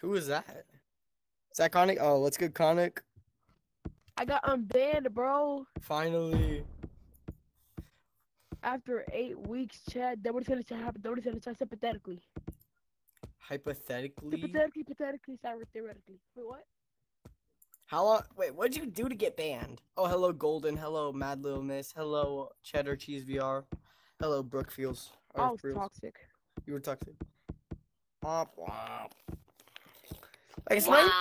Who is that? Is that Conic? Oh, let's get Conic. I got unbanned, bro. Finally. After eight weeks, Chad. Then what's gonna happen? Then what's gonna? Hypothetically. Hypothetically. Hypothetically, hypothetically, sorry, theoretically. Wait, what? How long? Wait, what'd you do to get banned? Oh, hello, Golden. Hello, Mad Little Miss. Hello, Cheddar Cheese VR. Hello, Brookfields. I was Friels. toxic. You were toxic. Womp womp. Like, it's not,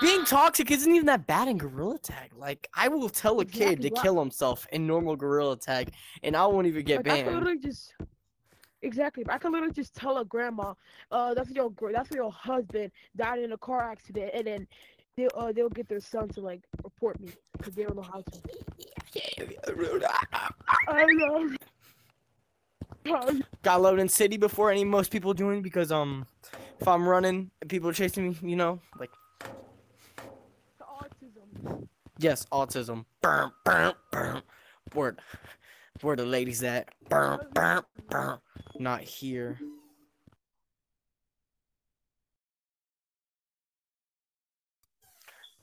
being toxic isn't even that bad in Gorilla Tag. Like, I will tell a kid Exactly to why- kill himself in normal Gorilla Tag, and I won't even get Like, I could literally just. Exactly. I could literally just tell a grandma, uh, that's your that's your husband died in a car accident, and then they'll uh, they'll get their son to like report me because they don't know how to. I love. Got load in city before any most people doing because um, if I'm running and people are chasing me, you know, like yes, autism. Burn, burn. Word, where the ladies at? Burn, burn, burn. Not here.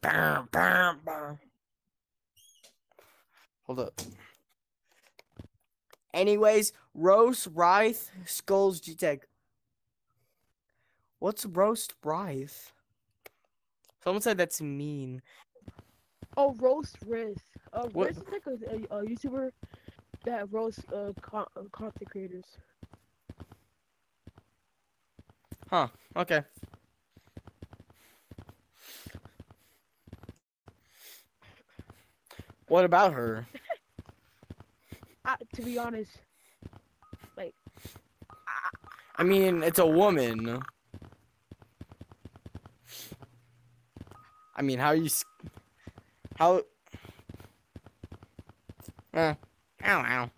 Burn, burn, burn. Hold up. Anyways, roast, Rythe, skulls, G-Tech. What's roast, Rythe? Someone said that's mean. Oh, roast Riz. Uh, What- Riz is like a, a, a YouTuber that roasts uh, con- uh content creators. Huh, okay. What about her? I, to be honest, like I mean, it's a woman. I mean, how are you how uh, ow ow.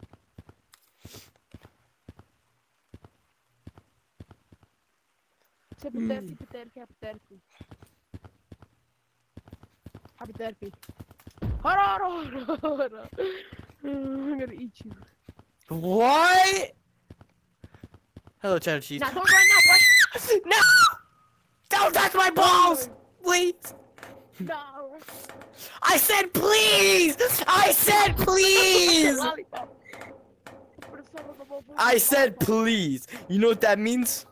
hypothetically, hypothetically, hypothetically, hypothetically. Hold on, hold on, hold on. I'm gonna eat you. What? Hello, cheddar cheese. Now don't run now, boy. no! Don't touch my balls! Wait! No. I said please! I said please! Lollipop. Put a son of a bo- bo- I said please. You know what that means?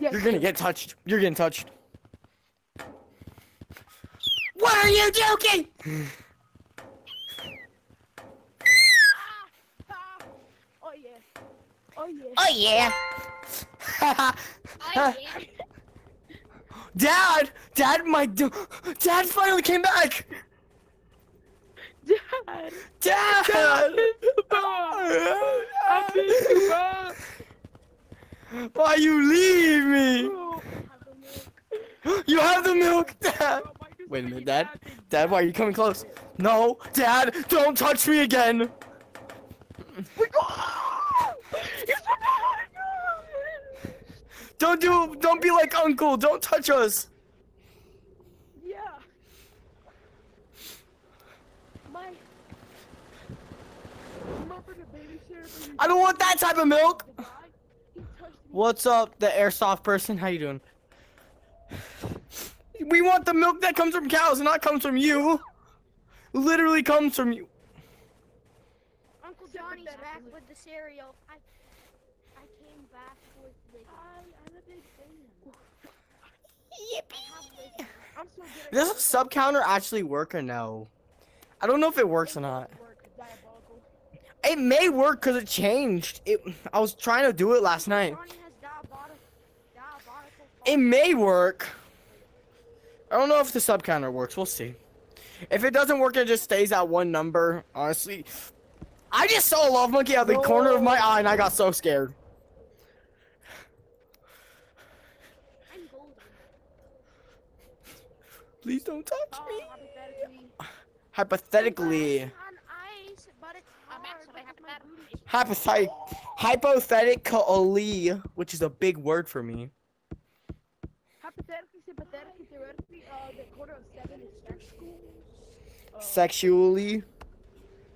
Yes, You're gonna get touched. You're getting touched. What are you joking? Oh yeah. Oh yeah. Oh yeah. Oh yeah. Dad, Dad, my Dad finally came back. Dad. Dad. I miss you, bro. Why you leave me? Bro, have. You have the milk, Dad. Bro, Wait a minute, Dad. Dad, why are you coming close? No, Dad, don't touch me again. We go. You said no. Don't do, don't be like Uncle. Don't touch us. Yeah. My. Remember the babysitter? when I don't want that type of milk. died? He touched me. What's up, the airsoft person? How you doing? We want the milk that comes from cows, and not comes from you. Literally comes from you. Uncle Johnny's back with the cereal. I I came back with the I, I'm a big fan. Yippee! Does a sub counter actually work or no? I don't know if it works or not. It may work because it changed. It. I was trying to do it last night. It may work. I don't know if the sub counter works. We'll see. If it doesn't work, it just stays at one number. Honestly, I just saw a love monkey out the corner of my eye, and I got so scared. I'm golden. Please don't touch Oh, me. hypothetically. Hypothetically, On ice, but it's I'm hard actually because my booty is hypothet- hypothetically, which is a big word for me. Hypothetically, sympathetically, theoretically, uh, the quarter of seven is sex. Uh, Sexually,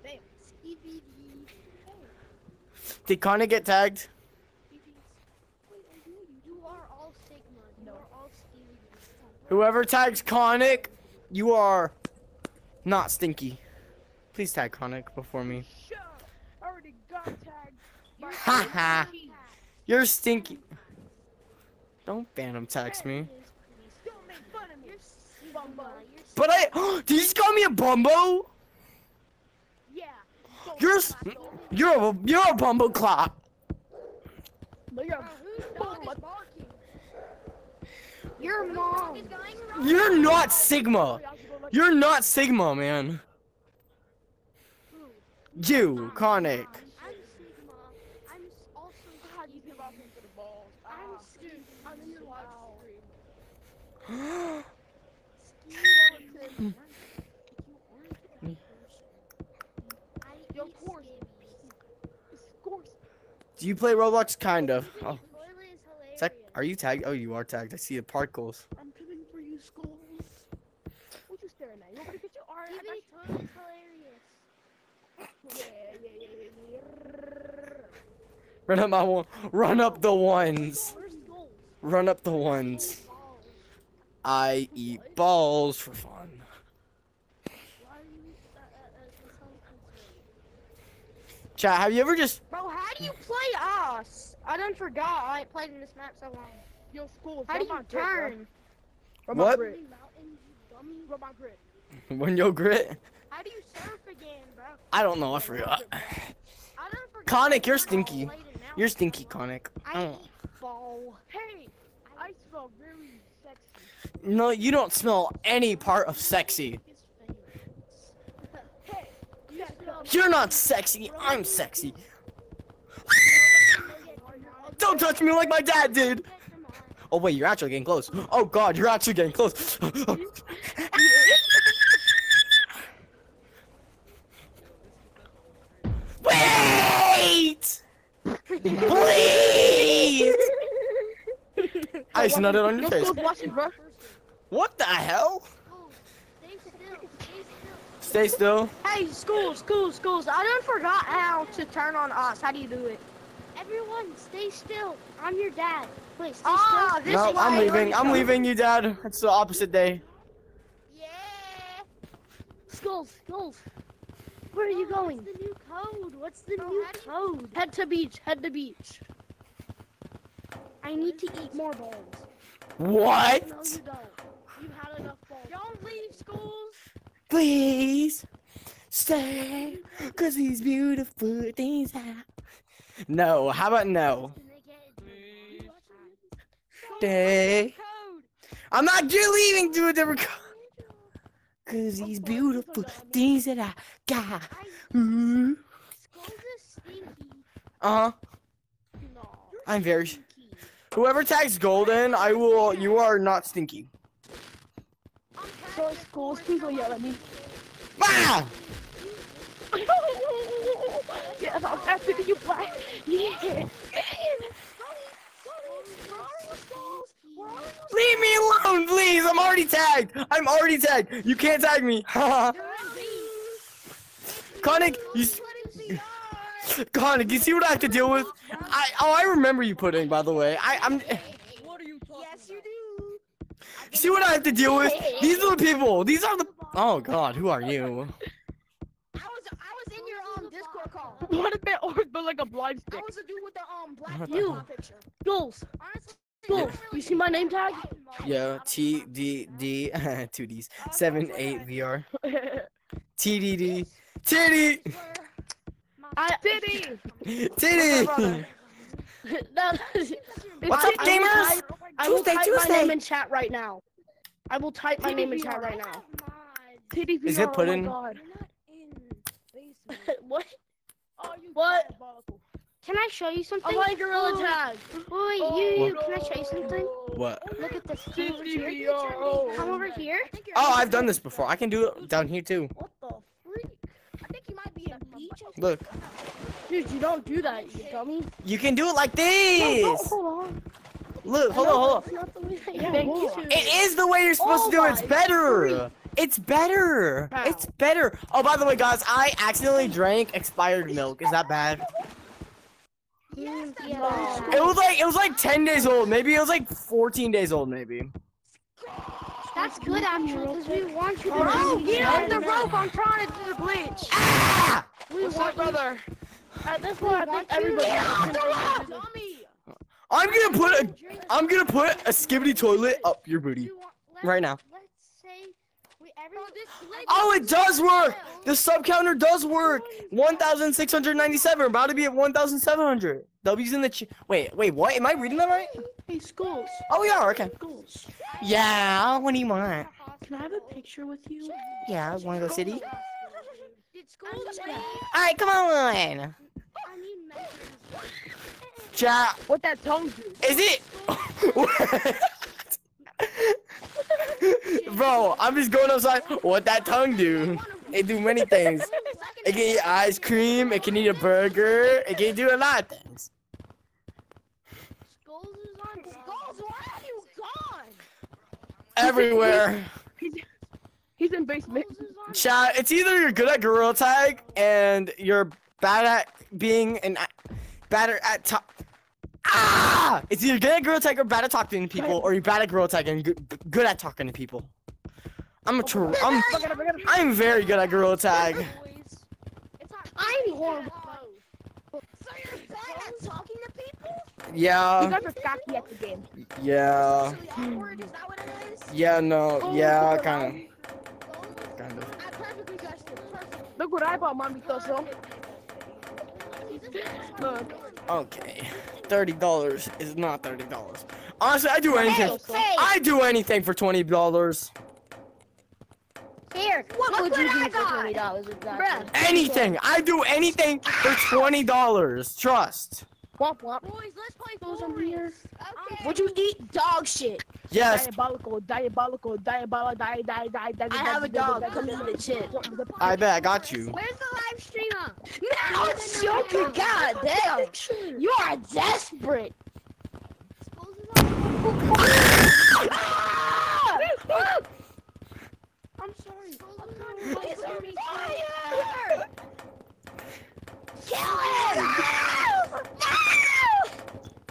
Damn. Did Connor get tagged? You are all Sigma. You are all Whoever tags Conic, you are not stinky. Please tag Conic before me. Shut up. I already got tagged. Ha ha. You're stinky. Don't phantom text me. But I. Did you just call me a bumbo? Yeah. You're. You're a you're a bumbo clop. No, you're a dog bumbo. is barking? Your mom. You're not Sigma. You're not Sigma, man. You, Conic. I'm Sigma. I'm s- also God, you give off into the balls. I'm. I'm in your live stream. I Yo, eat of course. scabies. Of course. Do you play Roblox? Kind of. Oh, Toilet is is that, hilarious. Are you tagged? Oh, you are tagged. I see the particles. I'm coming for you, skulls. What you staring at? You want me to get you? Alright, I Skibidi got toilet's hilarious. Yeah, yeah, yeah, yeah, yeah. Run up my one. Run up the ones. Where's gold? Run up the ones. I eat balls for fun. Why are you uh, uh, uh, so concerned? Chat, have you ever just Bro, how do you play us? I done forgot. I ain't played in this map so long. Yo, skulls. How do my you turn? Rub What? grit. Mountains, you dummy. Rub my grit. when you grit? How do you surf again, bro? I don't know. I forgot. I done forgot. Conic, you're stinky. You're stinky, so. Conic. I Oh. eat ball. Hey, I smell very sexy. No, you don't smell any part of sexy. His favorites. Hey, you smell You're not sexy. I'm sexy. Don't touch me like my dad did. Oh wait, you're actually getting close. Oh god, you're actually getting close. Wait! Please! I snutted on your face. What the hell? Stay still. Stay still. Hey, schools, schools, schools. I done forgot how to turn on us. How do you do it? Everyone, stay still. I'm your dad. Wait, stay Ah, still. this No, why I'm leaving. I'm leaving you, Dad. It's the opposite day. Yeah. Schools, schools. Where are you going? What's the new code? What's the new code? Head to beach. Head to beach. I need to eat more balls. What? No, you don't. You had enough balls. Don't leave schools. Please stay, cause these beautiful things happen. No, how about no? Stay. I'm not leaving to a different co- Cause these beautiful things that I got. Mm-hmm. Is stinky. Uh huh. I'm very. Whoever tags golden, I will. You are not stinky. So, don't yell at me. Ah! Yes, I'm faster than you, black. Yeah. Leave me alone, please. I'm already tagged. I'm already tagged. You can't tag me. Conic, you. s- Conic, you see what I have to deal with? I oh I remember you putting by the way. I I'm. What are you talking Yes, you do. You see what I have to deal with? These are the people. These are the. Oh God, who are you? I was I was in your um Discord call. What if that orange but like a blind I stick? was a dude with the um black What you the- picture. Schools, Honestly, schools. You see my name tag? Yo, T D D two D's seven eight VR T D D Titty I Titty. Titty. What's up, gamers? I will type my name in chat right now. I will type my name in chat right now. Titty Is it put oh in- what? What? Can I show you something? I'm playing Gorilla Wait, oh. Tag. Wait, Oh, you, you, no. can I show you something? What? Look at this. Come over here. Come over here. Oh, I've done this before. I can do it down here too. What the freak? I think you might be in beach. Look, Dude, you don't do that, you dummy. you can do it like this. don't- hold on. Look, hold on, hold on. That's not the way that Yeah, Thank you. It is the way you're supposed Oh to do it. It's oh my better. It's better. How? It's better. Oh, by the way, guys, I accidentally drank expired milk. Is that bad? Yes, that's No. bad. It was like it was like 10 days old. Maybe it was like 14 days old. Maybe. That's good actually, because we want you to. Oh, get here. off the rope! I'm trying to do the glitch. Ah! We What's want up, brother? At this point, I think want you- everybody. Get off the Dummy. I'm gonna put a I'm gonna put a Skibidi toilet up your booty. You want- let's- Right now. Let's say we everyone. Oh, it does work. The sub counter does work. 1,697. About to be at 1,700. W's in the ch- wait, wait, what? Am I reading that right? Hey, schools. Oh, we are. Okay. Schools. Yeah. What do you want? Can I have a picture with you? Yeah. Want to go city? Did schools Yeah. All right. Come on. I. Chat. What that tongue do? Is it? Bro, I'm just going outside. What that tongue do? It do many things. It can eat ice cream. It can eat a burger. It can do a lot of things. Skulls is on. Skulls, where have you gone? Everywhere. He's, he's in basement. Chat. It's either you're good at gorilla tag and you're bad at being an bad at top. Ah! It's either good at gorilla tag or bad at talking to people, or you're bad at gorilla tag and good, good at talking to people. I'm a true. I'm I'm very good at gorilla tag. I'm horrible. So you're bad at talking to people? Yeah. You Yeah. guys are cocky at the game. Yeah. Awkward, is that what it is? Yeah. No. Oh, Yeah. look Kind around. of. Kind of. I perfectly guessed it. Perfect. Look what I bought, mommy. So, Look. Okay. Thirty dollars is not thirty dollars. Honestly, I do anything. hey. I do anything for twenty dollars. Here, What look would what you I do for twenty dollars exactly? Bruh. Anything. I do anything for twenty dollars. Trust. Womp womp. Boys, let's play Those are here. Okay. Would you eat dog shit? Yes. Diabolical, diabolical, diabolical, die, die, die, die. I have a dog. Comes in the chin. I bet I got you. Where's the live stream on? No, it's joking. God damn. You are desperate. Skulls is on. Ah! I'm sorry. Skulls is on. He's on fire. Kill him. Ah!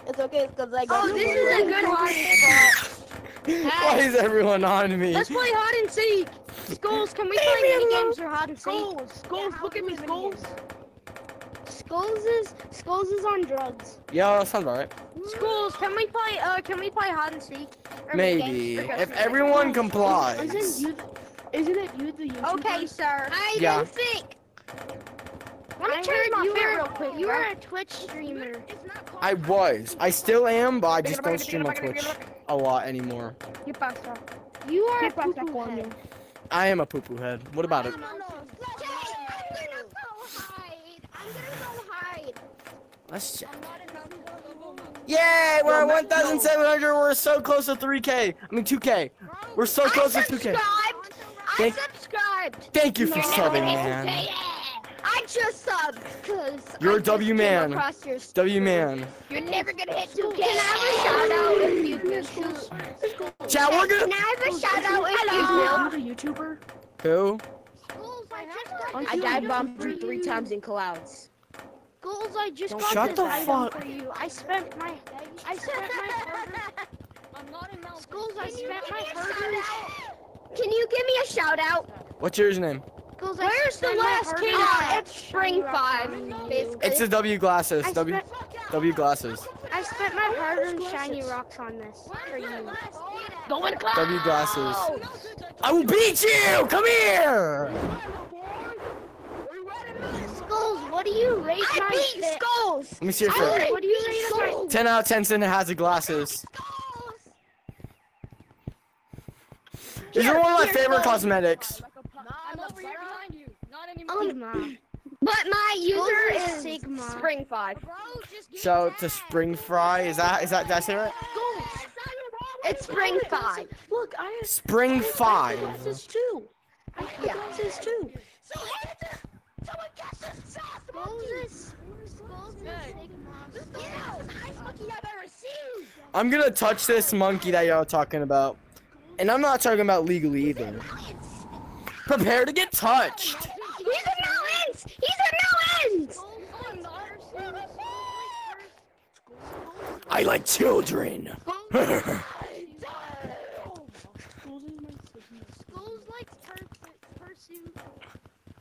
It's okay because I got Oh, this is a good hiding spot. Why is everyone on me? Let's play hide and seek. Skulls, can we play mini games or hide and seek? Skulls, skulls, look at me, skulls. Skulls is Skulls is on drugs. Yeah, that sounds alright. Skulls, can we play? Uh, can we play hide and seek? Or Maybe if everyone complies. Isn't complies. you, isn't it you the YouTuber? Okay, sir. I Yeah. don't think. Let me I change my you fit real quick. You bro. were a Twitch streamer. I was. I still am, but I just don't stream on Twitch a lot anymore. ¿Qué pasa? You are a pasa, poo-poo head. I am a poo poo head. What about it? I'm gonna go hide. I'm gonna go hide. Let's check. I'm not enough. Yay! We're at 1,700. We're so close to 3K. I mean 2K. We're so close to 2K. I Thank- subscribed. Thank you for subbing, man. I just subbed because You're a W man. Your W man. You're never gonna hit 2K. Can I have a shout out if you can? Chat, we're gonna. I have a shout out if Are you you the YouTuber? Who? I just dive bombed you three times in clouds. Schools, I just Don't got shut this the item fuck- for you. I spent my, I spent my burger. I'm not in Mount Schools, I spent my burgers. Can you give me a shout out? What's yours name? Schools, Where's the last king? it's Spring Five, basically. It's the W glasses. I W spent, W glasses. I spent my hard-earned shiny rocks on this for you. Go in class. W glasses. I will beat you. Come here. Skulls, what do you rate my beat fit? Skulls. Let me see your Skulls, fit. what do you rate my 10 out of 10 Cinnamon has the glasses. These are one of my favorite cosmetics. I'm over behind you. Not Sigma. But my user Skulls is Sigma. Spring five. So to Spring Fry. Is that is that did I say it right? It's Spring Five. Look, I have Spring Five. glasses too. I have Yeah. glasses too. Skulls is Skulls is Sigma. I'm gonna touch this monkey that y'all talking about, and I'm not talking about legally either. Prepare to get touched. He's a no ends. He's a no ends. I like children.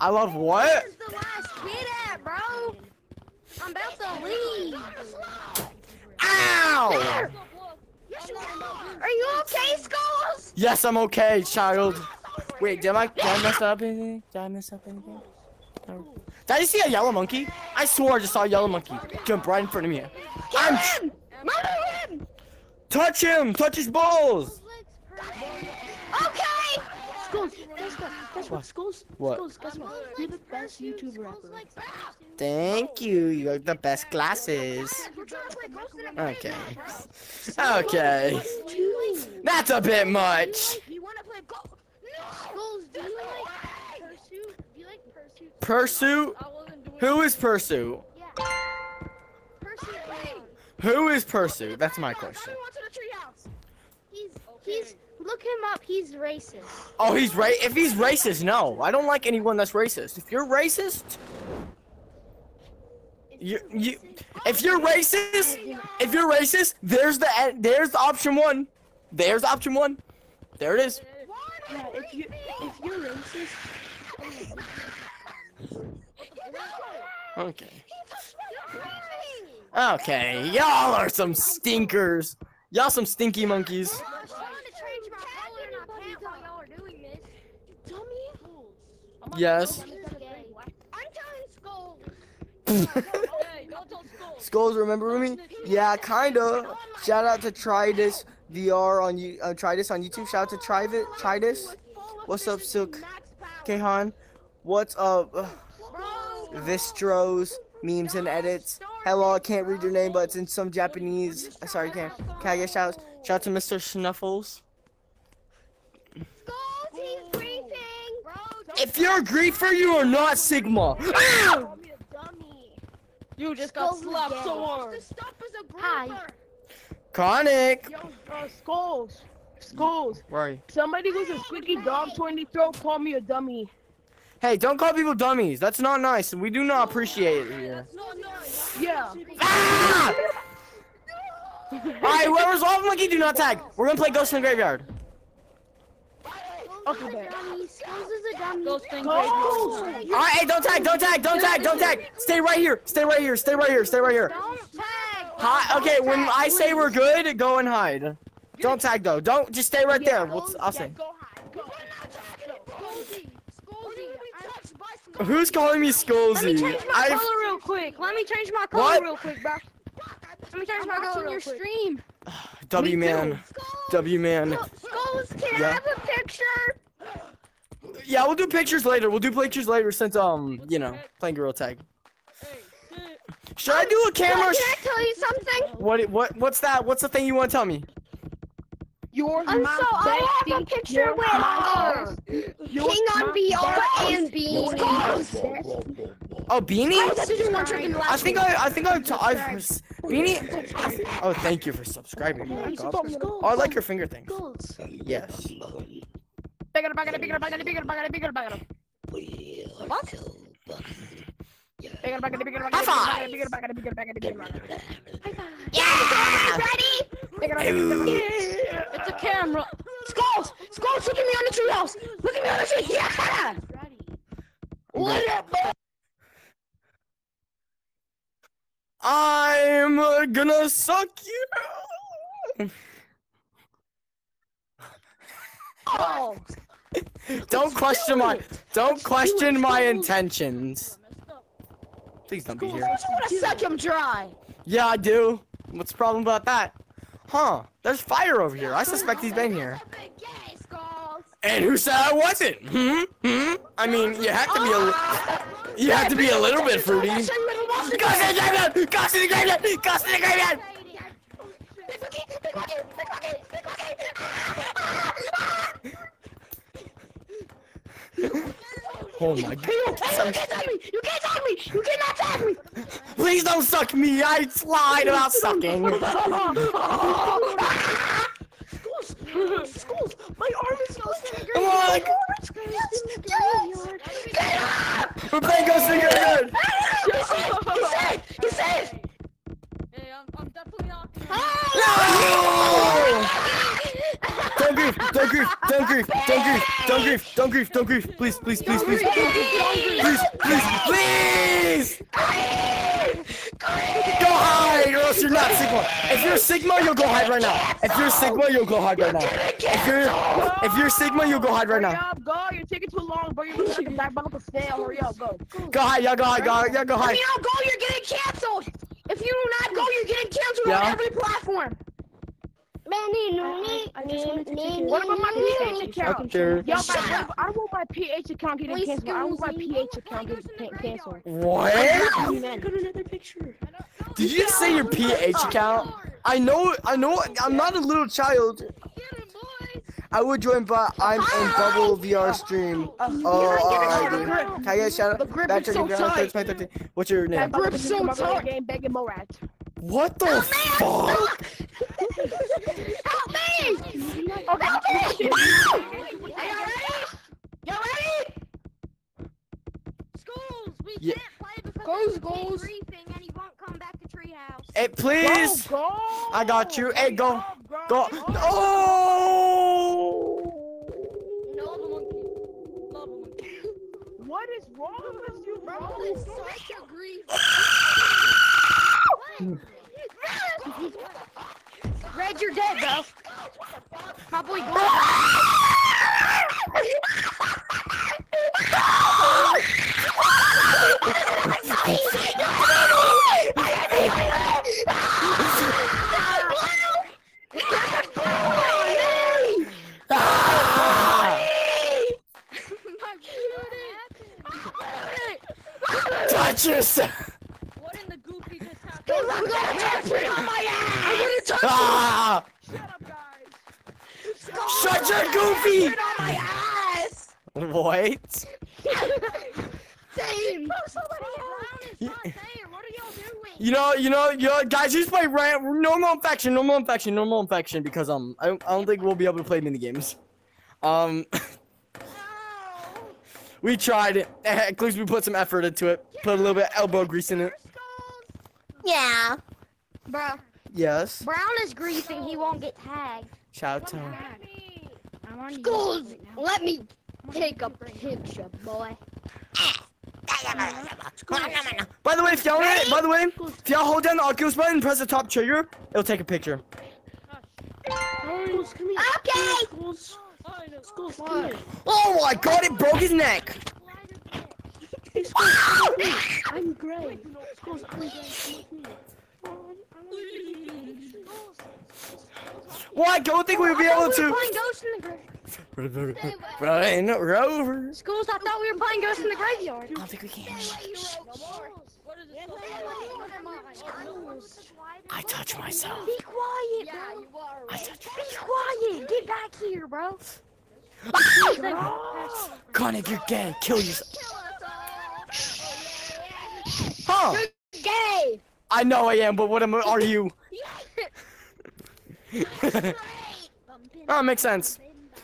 I love what? Where's the last kid at, bro? I'm about to leave. Ow! Are you okay, Skulls? Yes, I'm okay, child. Wait, did I, did I mess up anything? Did I mess up anything? No. Did I see a yellow monkey? I swore I just saw a yellow monkey jump right in front of me. I'm him! Murder him! touch him, touch his balls. Okay! Skulls, guess what? Guess what? Skulls, What? Skulls, guess what? You're the best YouTuber ever. Thank you. You got the best glasses. Okay. Okay. That's a bit much. You wanna play go? Skulls, do you like Pursuit? Do you like Pursuit? Pursuit? Who is Pursuit? Yeah. Pursuit. Who is Pursuit? That's my question. Everyone to the treehouse. He's he's look him up. He's racist. Oh, he's right. If he's racist, no. I don't like anyone that's racist. If you're racist, you you. If you're racist, if you're racist, there's the there's the option one. There's option one. There it is. Yeah, if you if you're racist, Okay. Okay. Y'all are some stinkers. Y'all some stinky monkeys. Yes. Skulls, remember me? Yeah, kinda. Shout out to This VR on you. Uh, this on YouTube. Shout out to. Try this. What's up, Silk? Kehan. What's up? Vistros memes and edits. Hello, I can't read your name, but it's in some Japanese. Uh, Sorry, can can I get shouts? Shout out to Mr. Snuffles. Skulls, he's briefing. Bro, If you're a griefer, you are not Sigma. call me a dummy. you just got Skulls slapped so hard. Stop Hi. brother. Chronic. Yo, uh, Skulls, Skulls. Where are you? Somebody goes a squeaky dog toy in throat. Call me a dummy. Hey, don't call people dummies. That's not nice, we do not appreciate it here. Yeah. Ah! Alright, whoever's off monkey, do not tag. We're gonna play Ghost in the Graveyard. Okay, babe. Dummy. Skulls is a dummy. Skulls. Alright, hey, don't tag, don't tag, don't tag, don't tag. Stay right here, stay right here, stay right here, stay right here. Don't tag. Hi, okay, when I say we're good, go and hide. Don't tag though. Don't just stay right there. We'll, I'll say. Go hide. Go Skulls, Skulls, Who's calling me Let me change my I color real quick. Let me change my color What? real quick, bro. Let me change I'm my color watching real your quick. stream. W man, W man. Skulls, can Yeah. I have a picture? Yeah, we'll do pictures later. We'll do pictures later since um, you know, playing girl Tag. Should I do a camera? Can I tell you something? What? What? What's that? What's the thing you want to tell me? You're my so I have a picture You're with, my uh, King on my VR bestie. and Beanie. Oh, beanie. I had to do one trick in the I think. I, I think I've, t- I've beanie. Oh, thank you for subscribing. Oh, I like your finger thing. Yes. Bigger, bigger, bigger. Yeah. Ready? It's a camera. Skulls! Skulls, look at me on the treehouse! Look at me on the tree! Yeah! Ready. What up, boy? I'm uh, gonna suck you. Oh! Don't question my don't question my intentions. Please don't be here. I wanna suck him dry! Yeah, I do. What's the problem about that? Huh? There's fire over here. I suspect he's been here. And who said I wasn't? Hmm? Hmm? I mean, you have to be a you have to be a little bit fruity. Ghost in the graveyard! Ghost in the graveyard! Ghost in the graveyard! Oh my god. You can't tag me! You can't tag me! You cannot tag me! Please don't suck me. I lied about sucking. Schools! Schools! My arm is so Come on. We're playing Ghost in the graveyard. He's safe! He's safe! Hey, I'm, I'm definitely not. No! Don't grief. Don't grief. don't grief, don't grief, don't grief, don't grief, don't grief, please, please, please, please, please, please, please. Go hide, or else you're not Sigma. If you're Sigma, you'll go hide right now. If you're Sigma, you'll go hide right now. If you're, if you're Sigma, you'll go hide right now. go. You're taking too long, bro. You're looking like a diabolical snail. Hurry up, go. Go hide, yeah, go hide, go hide, go If hide. you don't go, you're getting canceled. If you do not go, you're getting canceled Yeah. on every platform. Manny, no, I- I just wanted to me, take me, it. What about my PH account? Okay. Yo, Shut my, up. I want my PH account getting Please canceled. I want my excuse. PH account getting canceled. What? Amen. Got another picture. Did you just say your PH account? I know, I know, I'm not a little child. I would join, but I'm in Bubble VR stream. Uh, oh, alrighty. Can I get a shout The out? grip That's is so girl, tight. 13, What's your That name? grip's so so tight. tight. Game begging Morat. What the fuck? Help me! Oh, okay. Are you ready? You ready? Schools, we Yeah. can't play because Goals, he's goals. and he won't come back to treehouse. Hey, please. Go, go. I got you. Hey, go. Hurry up, Go. Oh! Love a monkey. Love a monkey. What is wrong with you, bro? Bro, it's such a grief. Red, you're dead, bro. Probably Ah! Touch yourself! What in the goofy happened? Cause I'm gonna touch it on my ass. I'm gonna touch Ah! Shut up, guys. Shut your goofy! on my ass. What? Same. Brown is not there. What are y'all doing? You know, you know, you know, guys, just play ran- normal infection, normal infection, normal infection, because um, I don't, I don't think we'll be able to play mini games. Um, we tried it. At least we put some effort into it. Put a little bit of elbow grease in it. Yeah. Bro, Yes. Brown is griefing. He won't get tagged. Shout out to him. I'm Schools, let me take a picture, boy. By the way, if y'all, by the way, if y'all hold down the Oculus button and press the top trigger, it'll take a picture. Okay. Oh my god, it broke his neck. I'm great. Well, I don't think we'll be able to. We were to. playing Ghost in the Grave. Run, Rover. Schools, I thought we were playing Ghost in the Graveyard. I don't think we can. I touch myself. Be quiet, bro. I touch. Be quiet. Get back here, bro. Connor, you're gay. Kill yourself. Huh? Gay. I know I am, but what am are you? Oh, makes sense.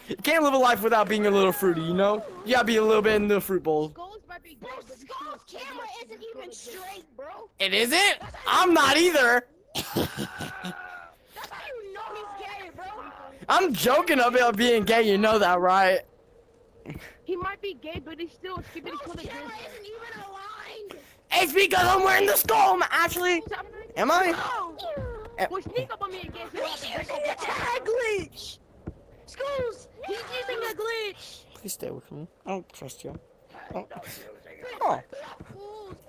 You can't live a life without being a little fruity, you know? You gotta be a little bit in the fruit bowl. Goals might be good, Bro, Skull's camera isn't even straight, bro. It isn't? I'm not either. That's how you know he's gay, bro. I'm joking about being gay, you know that, right? He might be gay, but he's still keeping his Skull's color camera isn't even aligned. It's because I'm wearing the skull. I'm actually. Am I? Eh. Well, sneak up on me again. He's using a tag glitch. Schools, he's using a glitch. Please stay with me. I don't trust you. Oh. oh.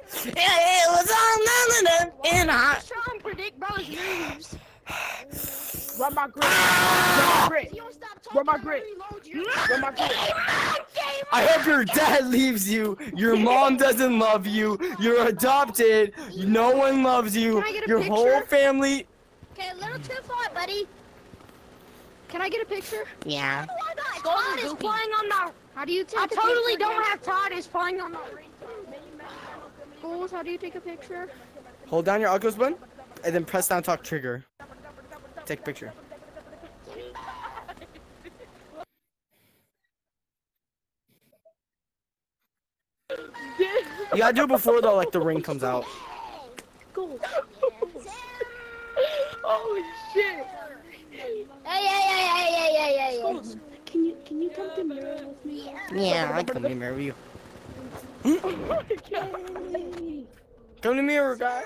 Schools, It was all nothing and I. try and predict bro's moves. Run my grid. Run my grid. You don't stop Where talking. my I'm grid? gonna reload you. Run my grid. I hope your dad leaves you. Your mom doesn't love you. You're adopted. No one loves you. Can I get a Your picture? whole family. Okay, a little too far, buddy. Can I get a picture? Yeah. Oh Todd is playing on the. How do you take a picture? I totally don't have Todd is playing on the. Schools, how do you take a picture? Hold down your Oculus button, and then press down talk trigger. Take a picture. You gotta do it before though, like the ring comes out. Oh shit. Hey, hey, hey, hey, hey, hey, hey, hey. can you can you come to mirror with me? Yeah, I come to mirror with you. Yay. Come to mirror, guys.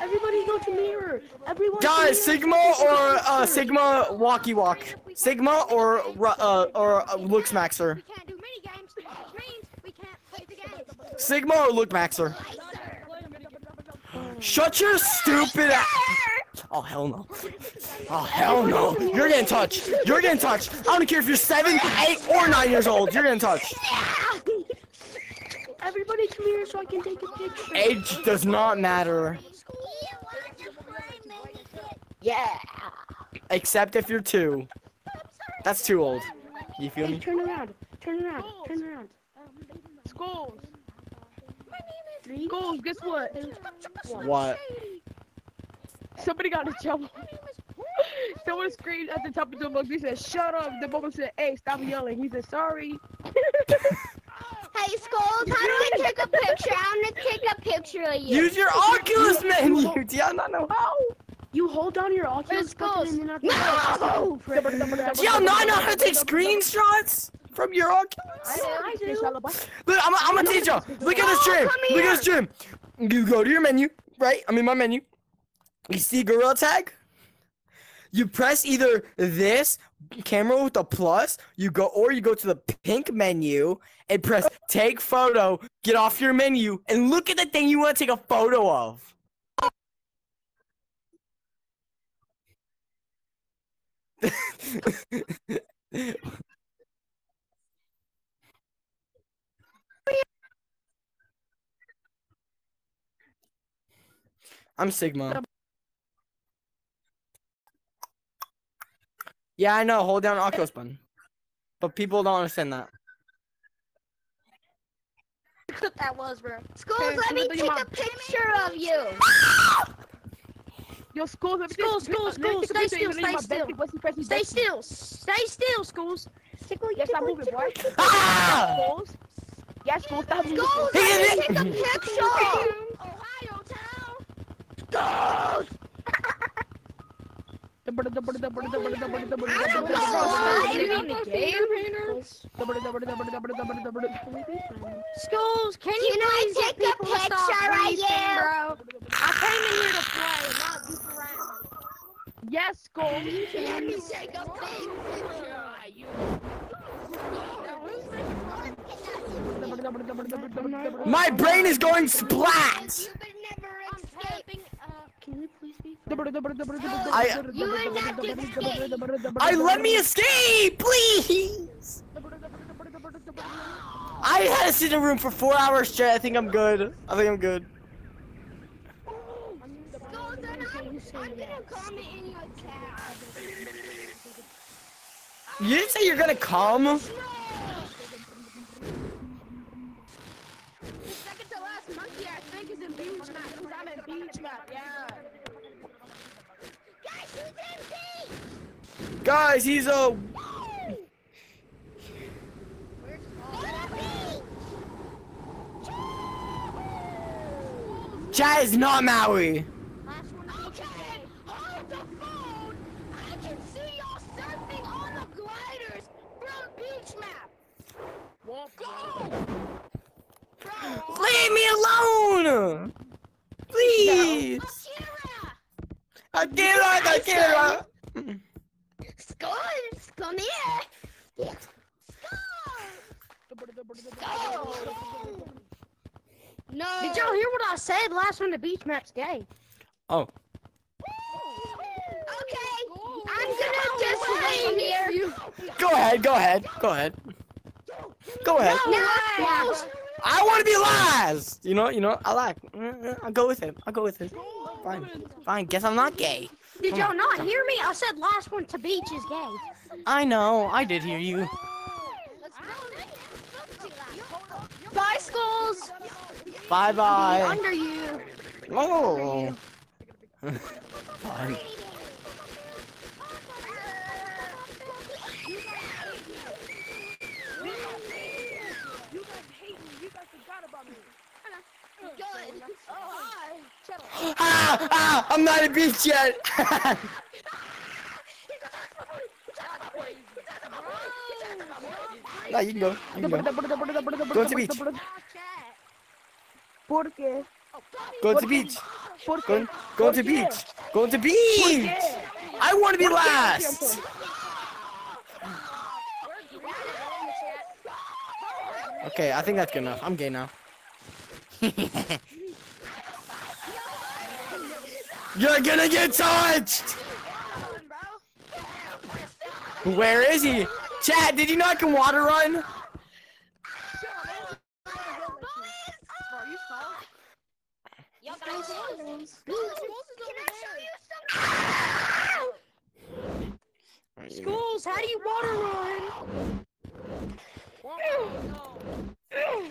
Everybody go to mirror. Everyone. to Guys, mirror. Sigma or uh, Sigma Walkie Walk. Sigma or uh, or uh, Looks Maxer. We can't do mini games, which means we can't play the game. Sigma or Look Maxer. Shut your stupid ass. Oh hell no. Oh hell no. You're getting touched. You're getting touched. I don't care if you're seven, eight, or nine years old. You're getting touched. Everybody come here so I can take a picture. Age does not matter, Yeah. except if you're two. That's too old. You feel Hey, me? turn around. Turn around. Turn around. Skulls. Skulls, guess what? What? Somebody got in trouble. Someone screamed at the top of the box. He said, "Shut up!" The bubble said, "Hey, stop yelling." He said, "Sorry." Hey, Skulls, how do I take a picture? I'm gonna take a picture of you. Use your Oculus menu. Do y'all not know how? You hold down your Oculus button and then after No! Do y'all not know how to take screenshots from your Oculus? I do. Look, I'm, I'm gonna teach y'all. Look at this gym. come Look at this gym. You go to your menu, right? I mean my menu. You see Gorilla Tag? You press either this camera with the plus, you go, or you go to the pink menu and press take photo, get off your menu, and look at the thing you want to take a photo of. I'm Sigma. Yeah, I know. Hold down Oculus button. But people don't understand that. What that was, bro. Skulls, Okay, let me take a picture of you. Yo, schools, let me Schools, schools, pic- let me schools, stay still, stay still. Stay still. Stay still, schools. Tickle, Yes, I'm tickle, moving, boy. tickle. Ah! Schools. Yes, schools, stop moving. Skulls, He let me take a picture. Ohio town. Schools, can you, Can I please get take a people to stop picture of breathing, you? bro? I came in here to play, not goof around. Yes, schools. Let me take a picture of you. My brain is going splat. You could never I'm escape. Tapping, can we please be I- You will not escape. I let me escape, please. I had to sit in a room for four hours straight. I think I'm good. I think I'm good. Skulls, then I'm, I'm gonna comment in your tab. You didn't say you're gonna come. The second to last monkey, I think, is in beach Guys, who's empty? Guys, he's a. Chat is not Maui. Last one Okay, hold the phone. I can see y'all surfing on the gliders from beach map. Go! Leave me alone. Please. Akira! Akira, Akira. Skulls, come here. Skulls. No. Did y'all hear what I said? Last one to beach map's gay. Oh. Okay, I'm gonna just wait here. Go ahead. Go ahead. Go ahead. Go ahead. No. I want to be last. You know. You know. I like. I'll go with him. I'll go with him. Fine. Fine. Guess I'm not gay. Did y'all not hear me? I said last one to beach is gay. I know. I did hear you. Bye, schools. Bye bye. Under you. Oh. Fine. You guys hate me. You guys forgot about me. Good. Ah, ah, I'm not a beach yet. No, you can go. You can go. Go to the beach. ¿Por qué? Go to the beach. ¿Por Go, go to the beach. Go to the beach. I want to be last. Okay, I think that's good enough. I'm gay now. You're gonna get touched! Where is he? Chad, did you know I can water run? Yup, I did. Schools, how do you water run?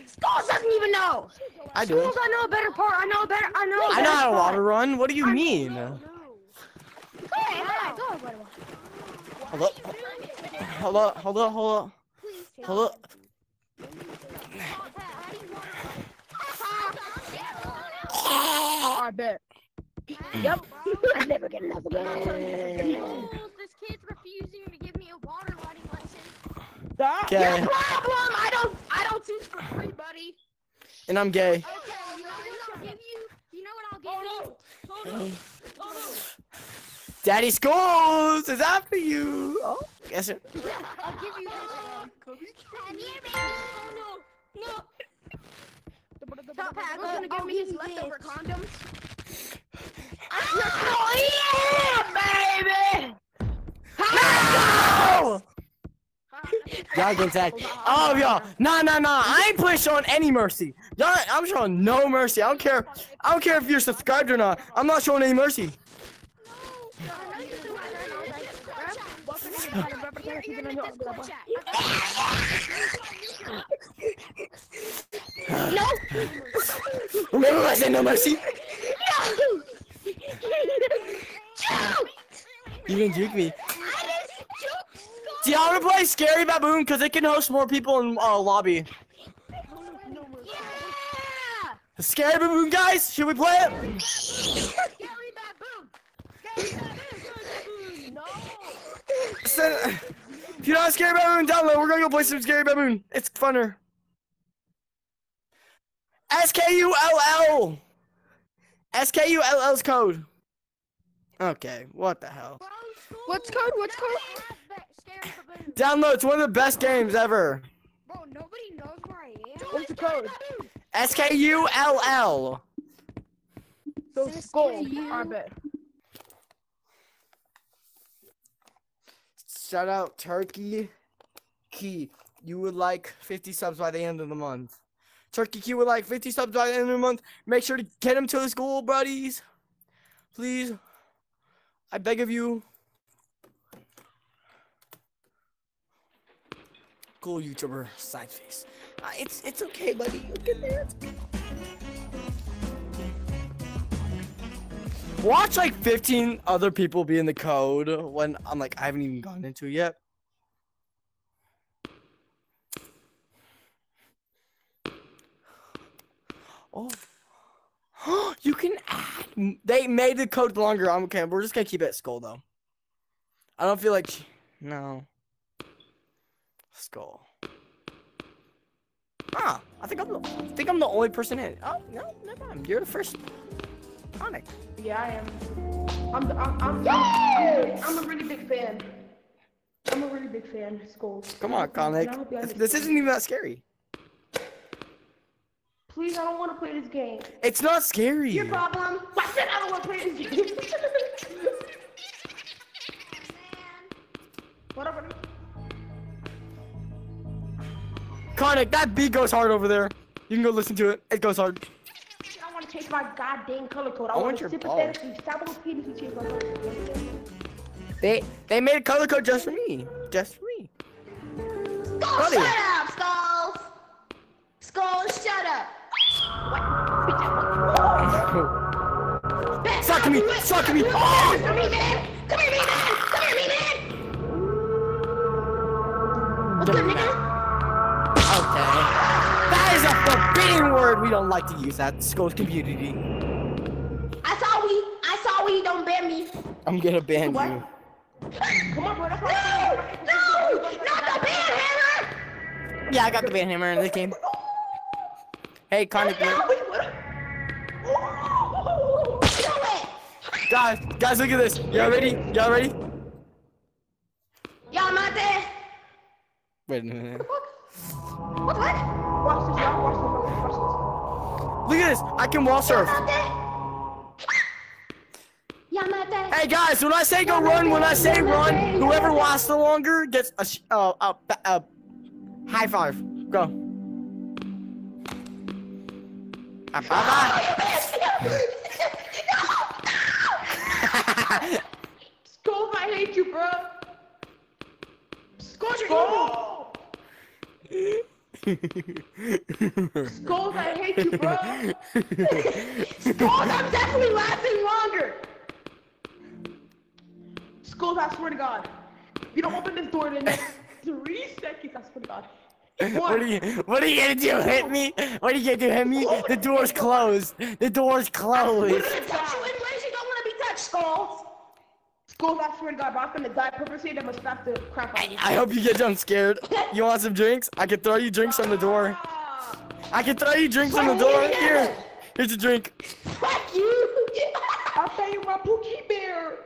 Schools doesn't even know. I do. Schools, I know a better part. I know a better. I know. a I know how to water run. What do you mean? Go ahead, go ahead, go ahead. Hold up. Hold up, hold up, hold up. Hold up. I bet. Yep. I never get enough of this kid's refusing to give me a water running lesson. Stop. Okay. Problem. I don't. I don't teach for free, buddy. And I'm gay. Okay, you know what I'll give you? You know what I'll give you? Daddy Schools is after you. Oh, yes, sir. I'll give you this one. Come here, baby. Oh no, no. Top hat, who's gonna give me his leftover condoms? Oh, yeah, baby. No! Y'all get that. Oh, y'all. Nah, nah, nah. I ain't playing showing any mercy. Y'all, I'm showing no mercy. I don't care. I don't care if you're subscribed or not. I'm not showing any mercy. No. Remember I said no mercy? You didn't juke me. Do y'all want to play Scary Baboon? Because it can host more people in uh, lobby. Yeah. Scary Baboon, guys? Should we play it? Scary Baboon. Gary Baboon. No. Send- If you don't have Scary Baboon, download. We're gonna go play some Scary Baboon. It's funner. S K U L L. S K U L L's code. Okay, what the hell? What's code? What's code? Scary Baboon. Download. It's one of the best games ever. Bro, nobody knows where I am. What's the code? S K U L L. So Says skull. I bet. Shout out Turkey Key. You would like 50 subs by the end of the month. Turkey Key would like 50 subs by the end of the month. Make sure to get him to the school, buddies. Please. I beg of you. Cool YouTuber side face. Uh, it's it's okay, buddy. You. It's okay. Watch like 15 other people be in the code when I'm like I haven't even gone into it yet. Oh. you can add. They made the code longer. I'm okay. We're just gonna keep it skull though. I don't feel like no. Skull. Ah, I think I'm the I think I'm the only person in. Oh no, never mind. You're the first. Conic. Yeah, I am. I'm, the, I'm, I'm, I'm, I'm a really big fan. I'm a really big fan. Skulls. Come on, And I Conic. hope you This, this isn't even that scary. Please, I don't want to play this game. It's not scary. Your problem. I said I don't want to play this game. what Conic, that beat goes hard over there. You can go listen to it. It goes hard. I want to change my goddamn color code. I, I want want your sympathetically simultaneously change my color code. They they made a color code just for me. Just for me. Skull, Buddy. shut up, Skulls! Skulls, shut up! Suck me! Suck me! Oh! Come here, man! Come here, man! Come here, man! What's up, nigga? Forbidden word. We don't like to use that. in School's community. I saw we, I saw we, don't ban me. I'm gonna ban What? you. Come on, bro. No! what I'm saying. No! Not the ban hammer! Yeah, I got the ban hammer in this game. Hey, Connor. Wait, what? Oh, kill! Guys, guys, look at this. Y'all ready? Y'all ready? Y'all not there? Wait a minute. What? What? Watch this, y'all. Watch this. Watch Look at this. I can wall surf. Not there? Y'all not there? Hey guys, when I say go run, when I say run, whoever lasts the longer gets a sh- uh, a, a, high five. Go. Ah, bye bye. Skulls, I hate you, bro. You're evil. Skulls, I hate you, bro. Skulls, I'm definitely lasting longer. Skulls, I swear to God. If you don't open this door in the next three seconds, I swear to God. what are you what are you gonna do? Hit me? What are you gonna do? Hit me? The door's closed. The door's We're closed. gonna touch you in you don't want to be touched, Skulls. Skulls, I swear to God, bro. I'm gonna die purposely. They must stop the crap out of you. I hope you get jump scared. You want some drinks? I can throw you drinks on the door. Ah. I can throw you drinks on the door. Here. Here's a drink. Fuck you. I'll pay you my Pookie Bear.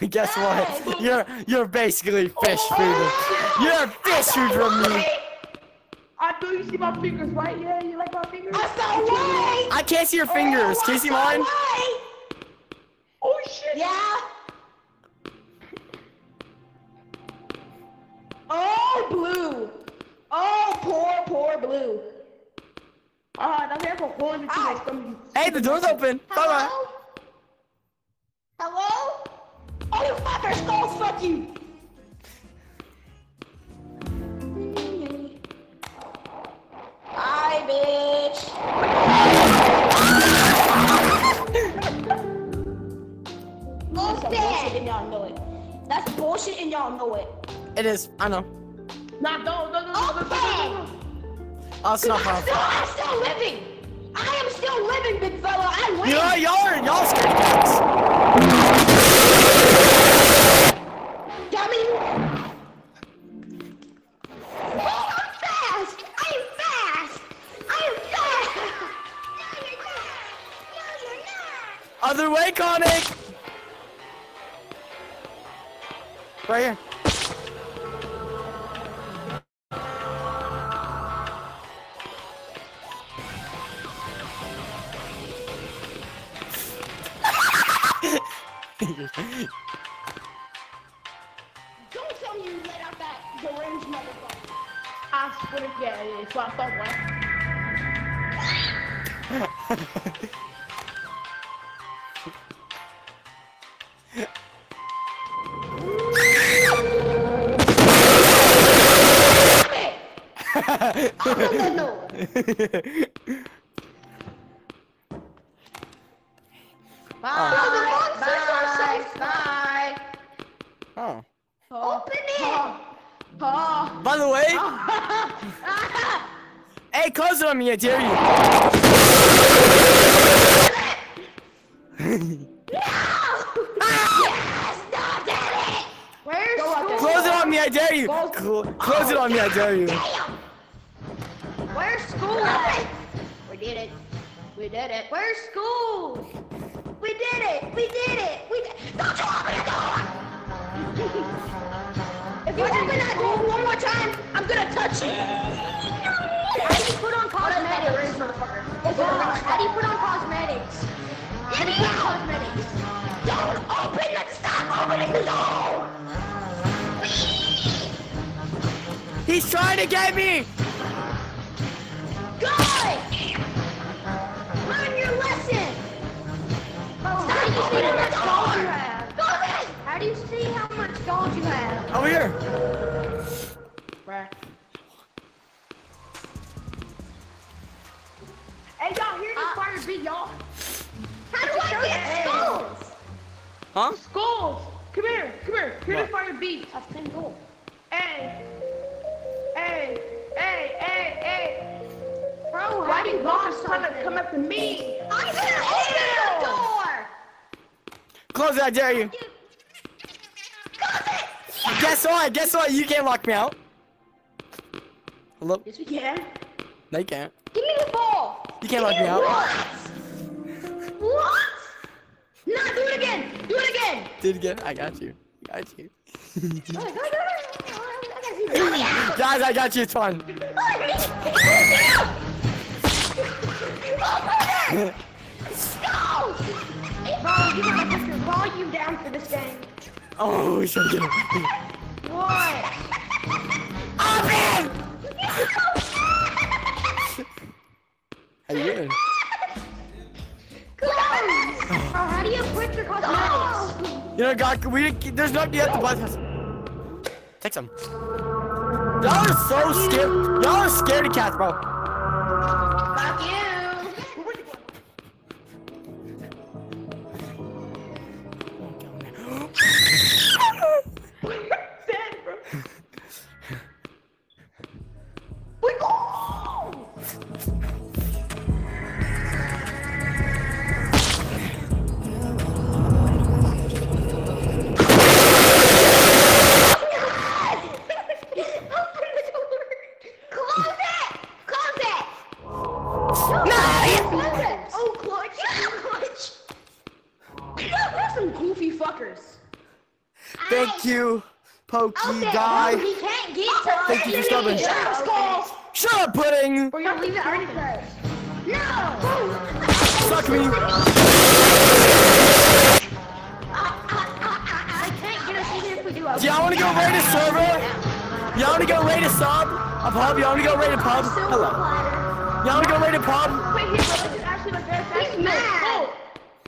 Guess what? You're you're basically fish food. You're fish food from me. I know you see my fingers, right? Yeah, you like my fingers? I saw white. I can't see your fingers. Can you see mine? White. Oh shit! Yeah. Oh, blue. Oh, poor, poor blue. Ah, that's here for one to Ow. my stomach. Hey, the door's open. Bye bye. Hello? Hello? Oh, you fucker, skulls, fuck you. Hi, bitch. That's bullshit and y'all know it. That's bullshit and y'all know it. It is. I know. Nah, don't, don't, don't, don't, don't, don't, don't. Oh, it's not I'm fun. still, I'm still living. I am still living, big fella. I win. You know, y'all are y'all scared cats. Dummy! I'm fast! I am fast! I am fast! No, you're not! No, you're not! Other way, Conic. Right here. Don't tell me you let out that deranged motherfucker. I swear to yeah, yeah, so I thought what? No. Bye, bye, bye. Oh. Open it! Oh, By the way, hey, close it on me, I dare you. yes! No, damn it! Where's school? Close it on me, I dare you. Cl- close it on me, I dare you. Damn! Where's school at? We did it. We did it. Where's school? We did it. We did it. We did Don't you open the door! If you open that door one more time, I'm gonna touch you. How do you put on cosmetics? How do you put on cosmetics? How do you put on cosmetics? Don't open the stop opening the door! He's trying to get me. Good! Learn your lesson! Stop opening the door! Go ahead! How do you see how much gold you have? Over here. bruh. Hey, y'all, hear this uh, fire beat, y'all. How do I get skulls? Huh? Skulls, come here, come here. Hear What? fire beat. That's 10 gold. Hey, hey, hey, hey, hey. Bro, Why how do do you you boss want come, something? come up to me? I'm gonna open the door! Close it, I dare you. Guess what? Guess what? You can't lock me out. Hello? Yes, we can. No, you can't. Give me the ball. You can't lock me out. What? What? No, do it again. Do it again. Did it again? I got you. I got you. Oh. Guys, I got you. It's fine. Go! Hey, bro, you gotta put your volume down for this game. Oh, we should get him. What? Open! How you doing? Go! Oh, how do you quit your cosmetics? You know, God, we there's not yet the button. Take some. Y'all are so scared. Y'all are scaredy cats, bro. Out there, guy. bro, He can't get to Thank you for stopping. Shut up, Skull! Shut up, pudding. Or you're leaving already first. No! Suck me. I can't get us even if we do y'all want to go raid a server? Y'all want to go raid a sub? A pub? Y'all want to go raid a pub? Hello. Y'all want to go raid a pub? Wait, here, let's just actually like very fast. He's mad. Oh,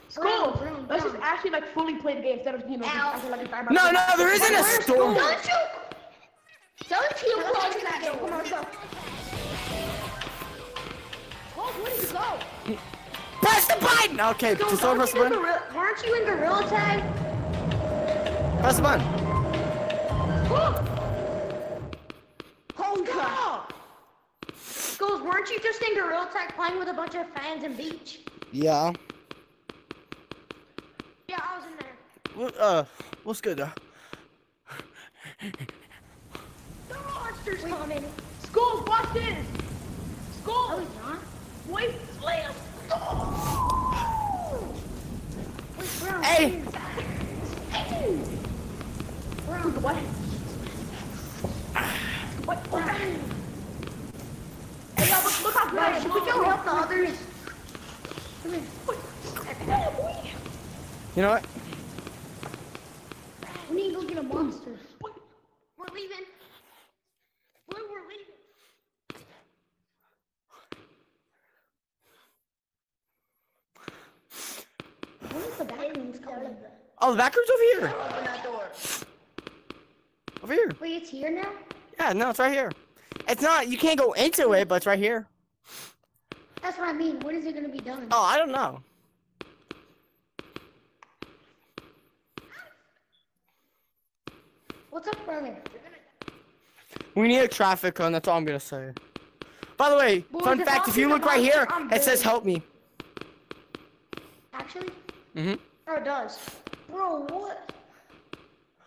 vroom, vroom, let's just actually like fully play the game instead of you know just Ow. like it's No, no, there isn't a storm. Don't you? Don't you close that door. Come on, go. Oh, where did you go? Press the button. Okay, Go, just don't press the button. Aren't you in Gorilla Tag? Press the button. Oh, God. Schools, weren't you just in Gorilla Tag playing with a bunch of fans and beach? Yeah. Yeah, I was in there. What, uh, what's good? Uh, The monster's coming. Skulls, watch this. Oh, Skulls, he's not. wait, slam. Wait, Brown. Hey. Hey. Brown. What? What? What? Hey, yo, look, look how good I should we go help the others? Come here. you know what? We need to go get a monster. We're leaving. Blue, we're leaving. Where's the bathrooms coming? Oh, the back room's over here. Open that door. Over here. Wait, it's here now? Yeah, no, it's right here. It's not. You can't go into it, but it's right here. That's what I mean. When is it gonna be done? Oh, I don't know. What's up, brother? We need a traffic cone. That's all I'm gonna say. By the way, fun fact: if you look right here, I'm it says "Help me." Actually? Mm-hmm. Oh, it does. Bro, what?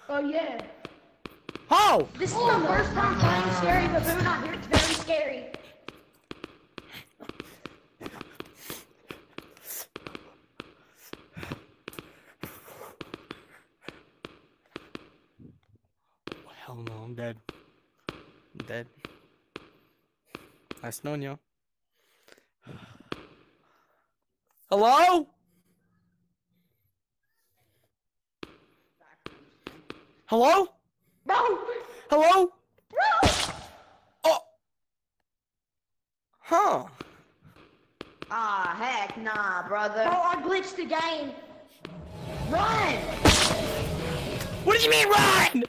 Oh, yeah. Oh, This is the first time playing scary, but we're not here. It's very scary. hell no, I'm dead. I'm dead. Nice knowing you. Hello? Hello? Bro! Hello? Bro! Oh. Huh. Ah, heck nah, brother. Bro, I glitched the game. Run! What do you mean run?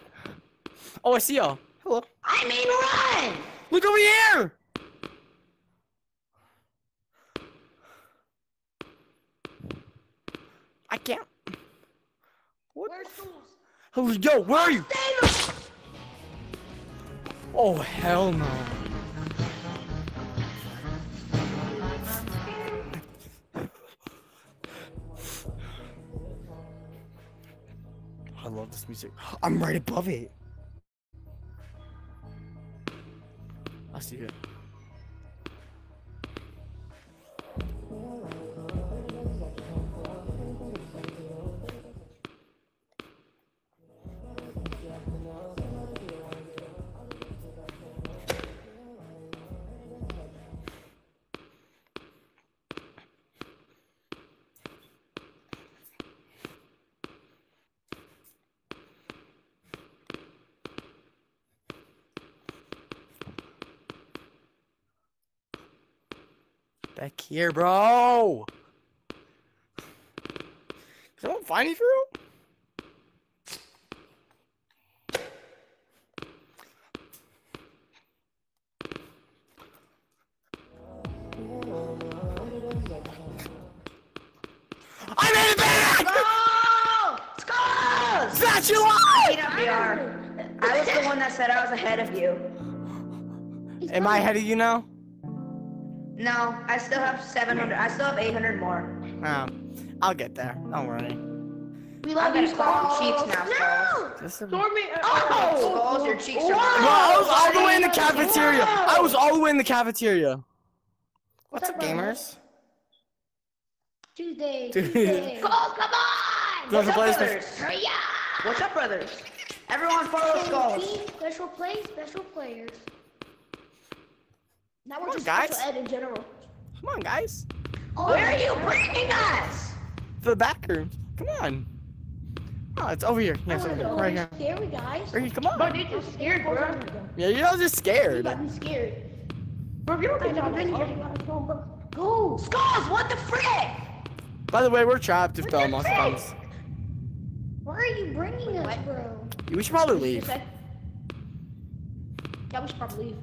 Oh, I see y'all. Hello. I mean run! Look over here. I can't. What? Where's yo, where are you? Oh, hell no. I love this music. I'm right above it. I see here, bro. Can Someone find me, for real? I made it back! Go! Skulls! That's you lie! Beat up BR. I was the one that said I was ahead of you. Am I ahead of you now? No, I still have 700. I still have 800 more. Oh, I'll get there. Don't worry. We love you, gonna Skulls. cheeks now, Skulls. Just a- Stormy. Uh, oh! Uh, Skulls, your cheeks are Bro, I was all the way in the cafeteria. I was all the way in the cafeteria. What's up, gamers? Tuesday. Dude. Tuesday. Skulls, come on! What's up, brothers? Hurry up! What's up, brothers? Everyone follow Skulls. Team, special play, special players. Now we're Come on, just guys. special ed in general. Come on, guys. Oh, where are you bringing us? To the back room. Come on. Oh, it's over here. Yes, over oh, here. Oh, Right here. Scary guys. Right here. Come on. But they just scared, bro. Yeah, you're all just You scared. got me scared. Bro, you don't I think never I'm been in here. Go. Go. Skulls, what the frick? By the way, we're trapped if the monster comes. Where are you bringing us, bro? We should probably leave. Yeah, we should probably leave.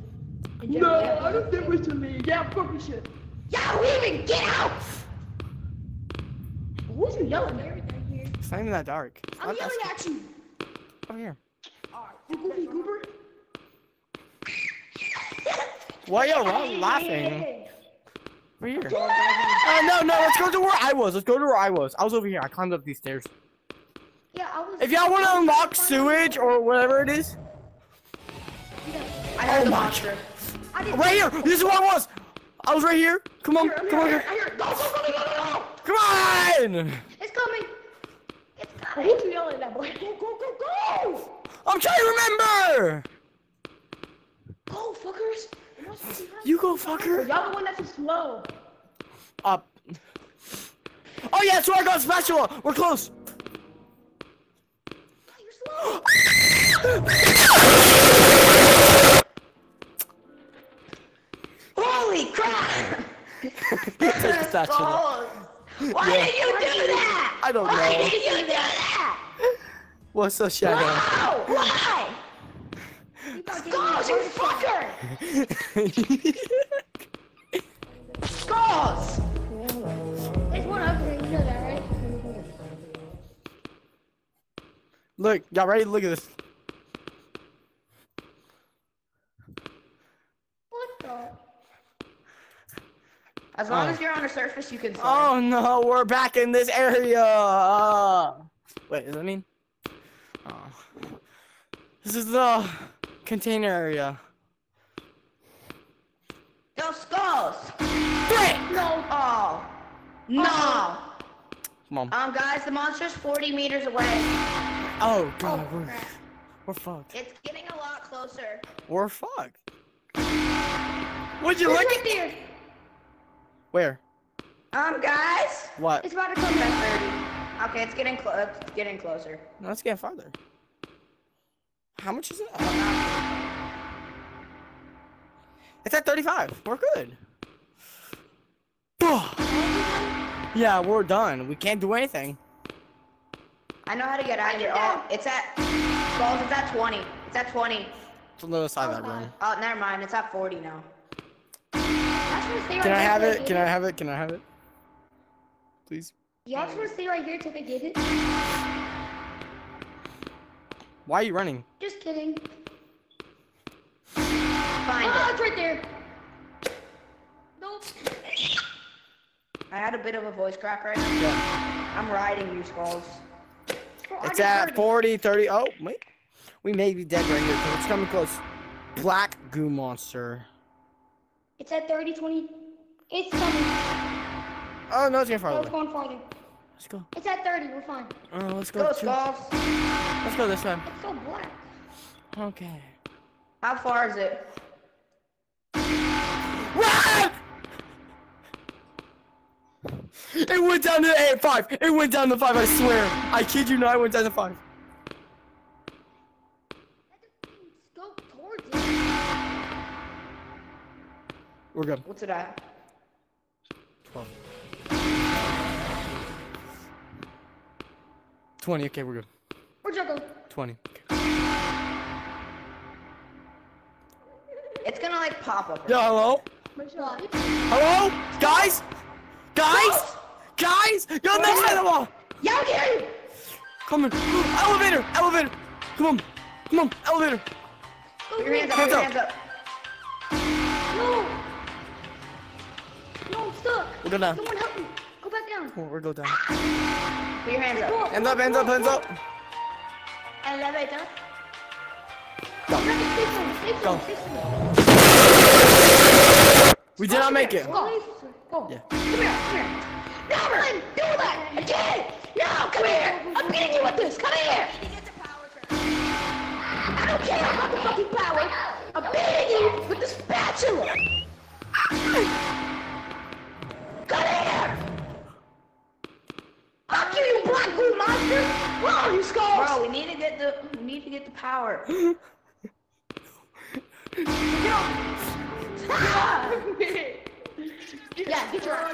In No. I don't think we should leave. Yeah, of course we should. Yeah, we even get out! Who's yelling everything here? It's not even that dark. I'm not that yelling at you. Over here. You goofy goober. Why y'all all laughing? Over here. Oh, no, no. Let's go to where I was. Let's go to where I was. I was over here. I climbed up these stairs. Yeah, I was. If y'all want to unlock sewage or whatever it is, I heard Oh the my monster. I didn't right here. This is where I was. I was right here. Come on. Come on here. I hear it. Go, go, go, go, go, go! Come on. It's coming. It's coming. Who's yelling at that boy? Go, go, go, go! I'm trying to remember. Go, fuckers. Am I supposed to have- You go, fucker. Y'all the one that's slow. Up. Oh yeah, so I got special. We're close. You're slow. Holy crap! Take the statue. Why Yeah. did you do that? I don't Why know. did you do that? What's the shadow? Wow! Why? You Skulls, you me a heart fucker! Skulls! attack. There's one up there. You know that, right? Look, y'all ready? Look at this. What the? As long Oh. as you're on the surface, you can swim. Oh no, we're back in this area. Uh, wait, does that mean? Oh. This is the container area. Go Skulls! Frick! No! Oh! No! Come on. Um, guys, the monster's 40 meters away. Oh god, Oh, we're, we're fucked. It's getting a lot closer. We're fucked. Would you It's look right at there. Where? Um, guys? What? It's about to come back. 30. Okay, it's getting close. It's getting closer. No, let's get farther. How much is it? It's at 35. We're good. yeah, we're done. We can't do anything. I know how to get out of here. Oh, it's at Skulls. It's at 20. It's at 20. It's on the other side of that room. Oh, never mind. It's at 40 now. Can I have it? Can I have it? Can I have it? Please. Y'all just want to stay right here till they get it? Why are you running? Just kidding. Find Oh, it. it's right there. Nope. I had a bit of a voice crack right now. Yeah. I'm riding you, Skulls. It's at it. 40, 30. Oh, wait. We may be dead right here because it's coming close. Black goo monster. It's at 30, 20. It's coming. Oh, no, it's getting farther. No, it's going farther. Let's go. It's at 30. We're fine. Oh, let's go. Let's go, let's go this time. It's so black. Okay. How far is it? It went down to 8, 5. It went down to 5, I swear. I kid you not, it went down to 5. We're good. What's it at? Twelve. Twenty. Okay, we're good. We're go? Twenty. It's gonna like pop up. Yeah. Hello. Hello. Guys. Guys. Guys. You're on the side of the wall. Yeah, I can hear. Come on. Elevator. Elevator. Come on. Come on. Elevator. Put your hands up. Put your up. hands up. I'm stuck. We're good now. Someone help me. Go back down. We're good down. Put your hands up. Hands up. Hands up. Hands up. Elevator. Go. Go. Go. We did not make it. Go. Go. Yeah. Come here. Come here. Never do that again. No, come here. I'm getting you with this. Come here. I don't care about the fucking power. I'm beating you with the spatula. Come here. Fuck you, you black glue monster. Are you, Skulls? Bro, we need to get the we need to get the power. Yeah, get your ass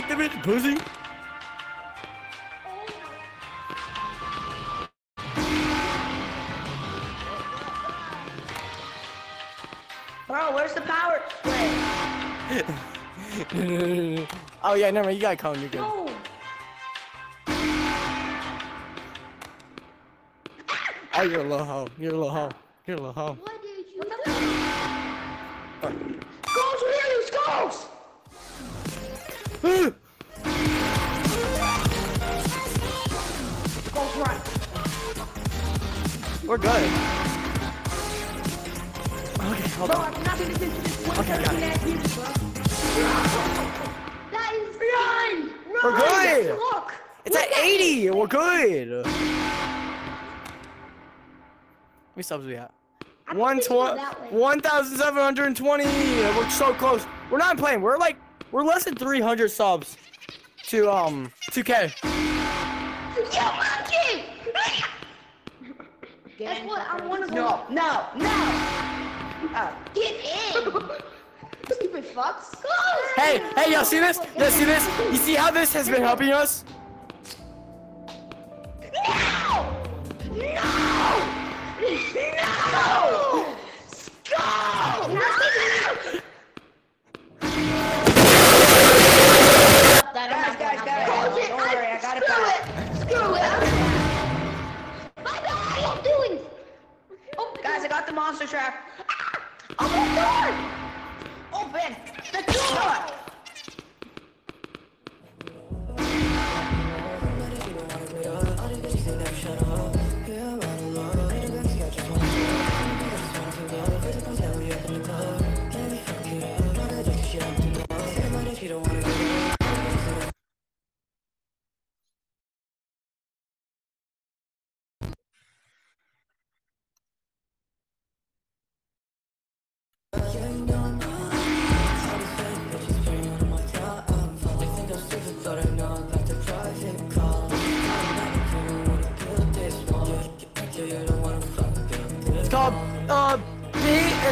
Beat the bitch, pussy. Bro, where's the power? Oh yeah, never mind. You got cone. You're good. No. Oh, you're a little hoe. You're a little hoe. You're a little hoe. What We're good. Okay, hold on. I'm not gonna do this one Okay, got it. That is run. We're good. Look. It's at 80. We're good. How many subs we at? I One think we go twenty, that way. one thousand seven hundred and twenty. We're so close. We're not playing. We're like, we're less than three hundred subs to um 2K. You monkey! That's what I want to No, no, no. Uh, Get in. Stupid fucks. Go. Hey, hey, y'all see this? Y'all see this? You see how this has been helping us? no! No! No! Skull! Guys, guys, guys. Hold it. Don't worry, I got it Screw back. Guys, I got the monster trap. Oh Open the door. Open the door!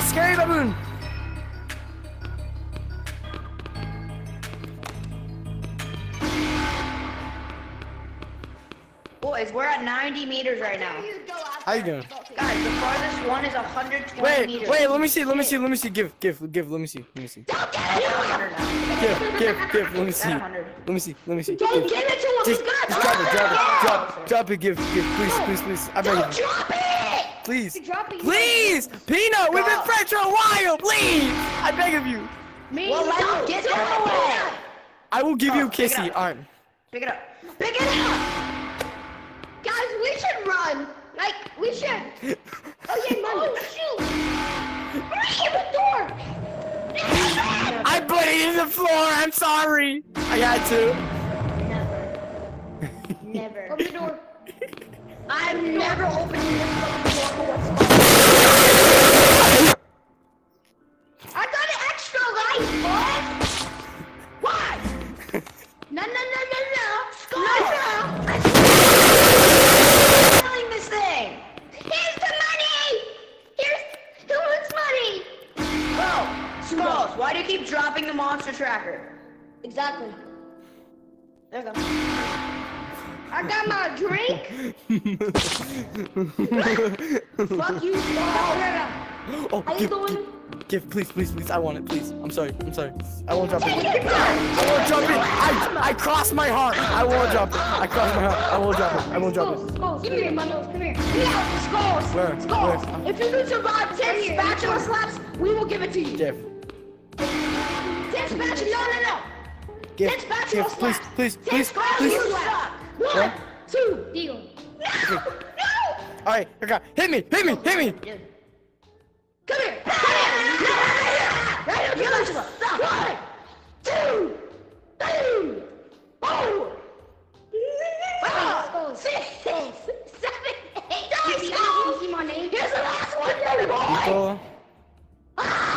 Scary Baboon. Boys, we're at 90 meters right now. How you doing? Guys, the farthest one is 120 Wait, meters. wait. Let me see. Let me see. Let me see. Give, give, give. Let me see. Let me see. Don't get it! Give, give, give. Let me see. Let me see. Let me see. Don't Give. give it to him! Just, just drop it. Drop it. Drop, drop it. Give, give. Please, please, please. I beg Don't you. drop it! Please. Drop. Please, Peanut. We've been friends for a while. Please. I beg of you. Me. Well, let no, get no, that away. I will give you a Oh, pick it kissy. up. Alright. Pick it up. Pick it up. Guys, we should run. Like, we should. Oh, yeah, money. Oh, shoot. Hurry, the door. I put it in the floor. I'm sorry. I had to. I'm never opening this fucking door for what's I got an extra life, boy. Why? No, no, no, no, no. No. No. Selling this thing. Here's the money. Here's who wants money. Oh, Skulls, why do you keep dropping the monster tracker? Exactly. There you go. I got my drink. Fuck you, Skulls. Oh, you give, doing? give, give, please, please, please. I want it, please. I'm sorry. I'm sorry. I won't drop it. I won't drop it. I, I crossed my heart. I won't drop it. I crossed my heart. I won't drop it. I won't drop it. Skulls, come here, Mundo, come here. Yeah, Skulls, Where? Skulls. Where? If you can survive ten spatula slaps, we will give it to you. Give, Ten spatula, no, no, no. Give, Ten spatula give, please, slaps. please, Ten please, spatula please. slaps. One, Yeah? two, Deal. no, no. All right, okay. Hit me, hit me, hit me. Come here. Come here. Right here. Right here. One, two, three, four, five, six, seven, eight, nine, You ten. see my name? Here's the last one, baby boy. People,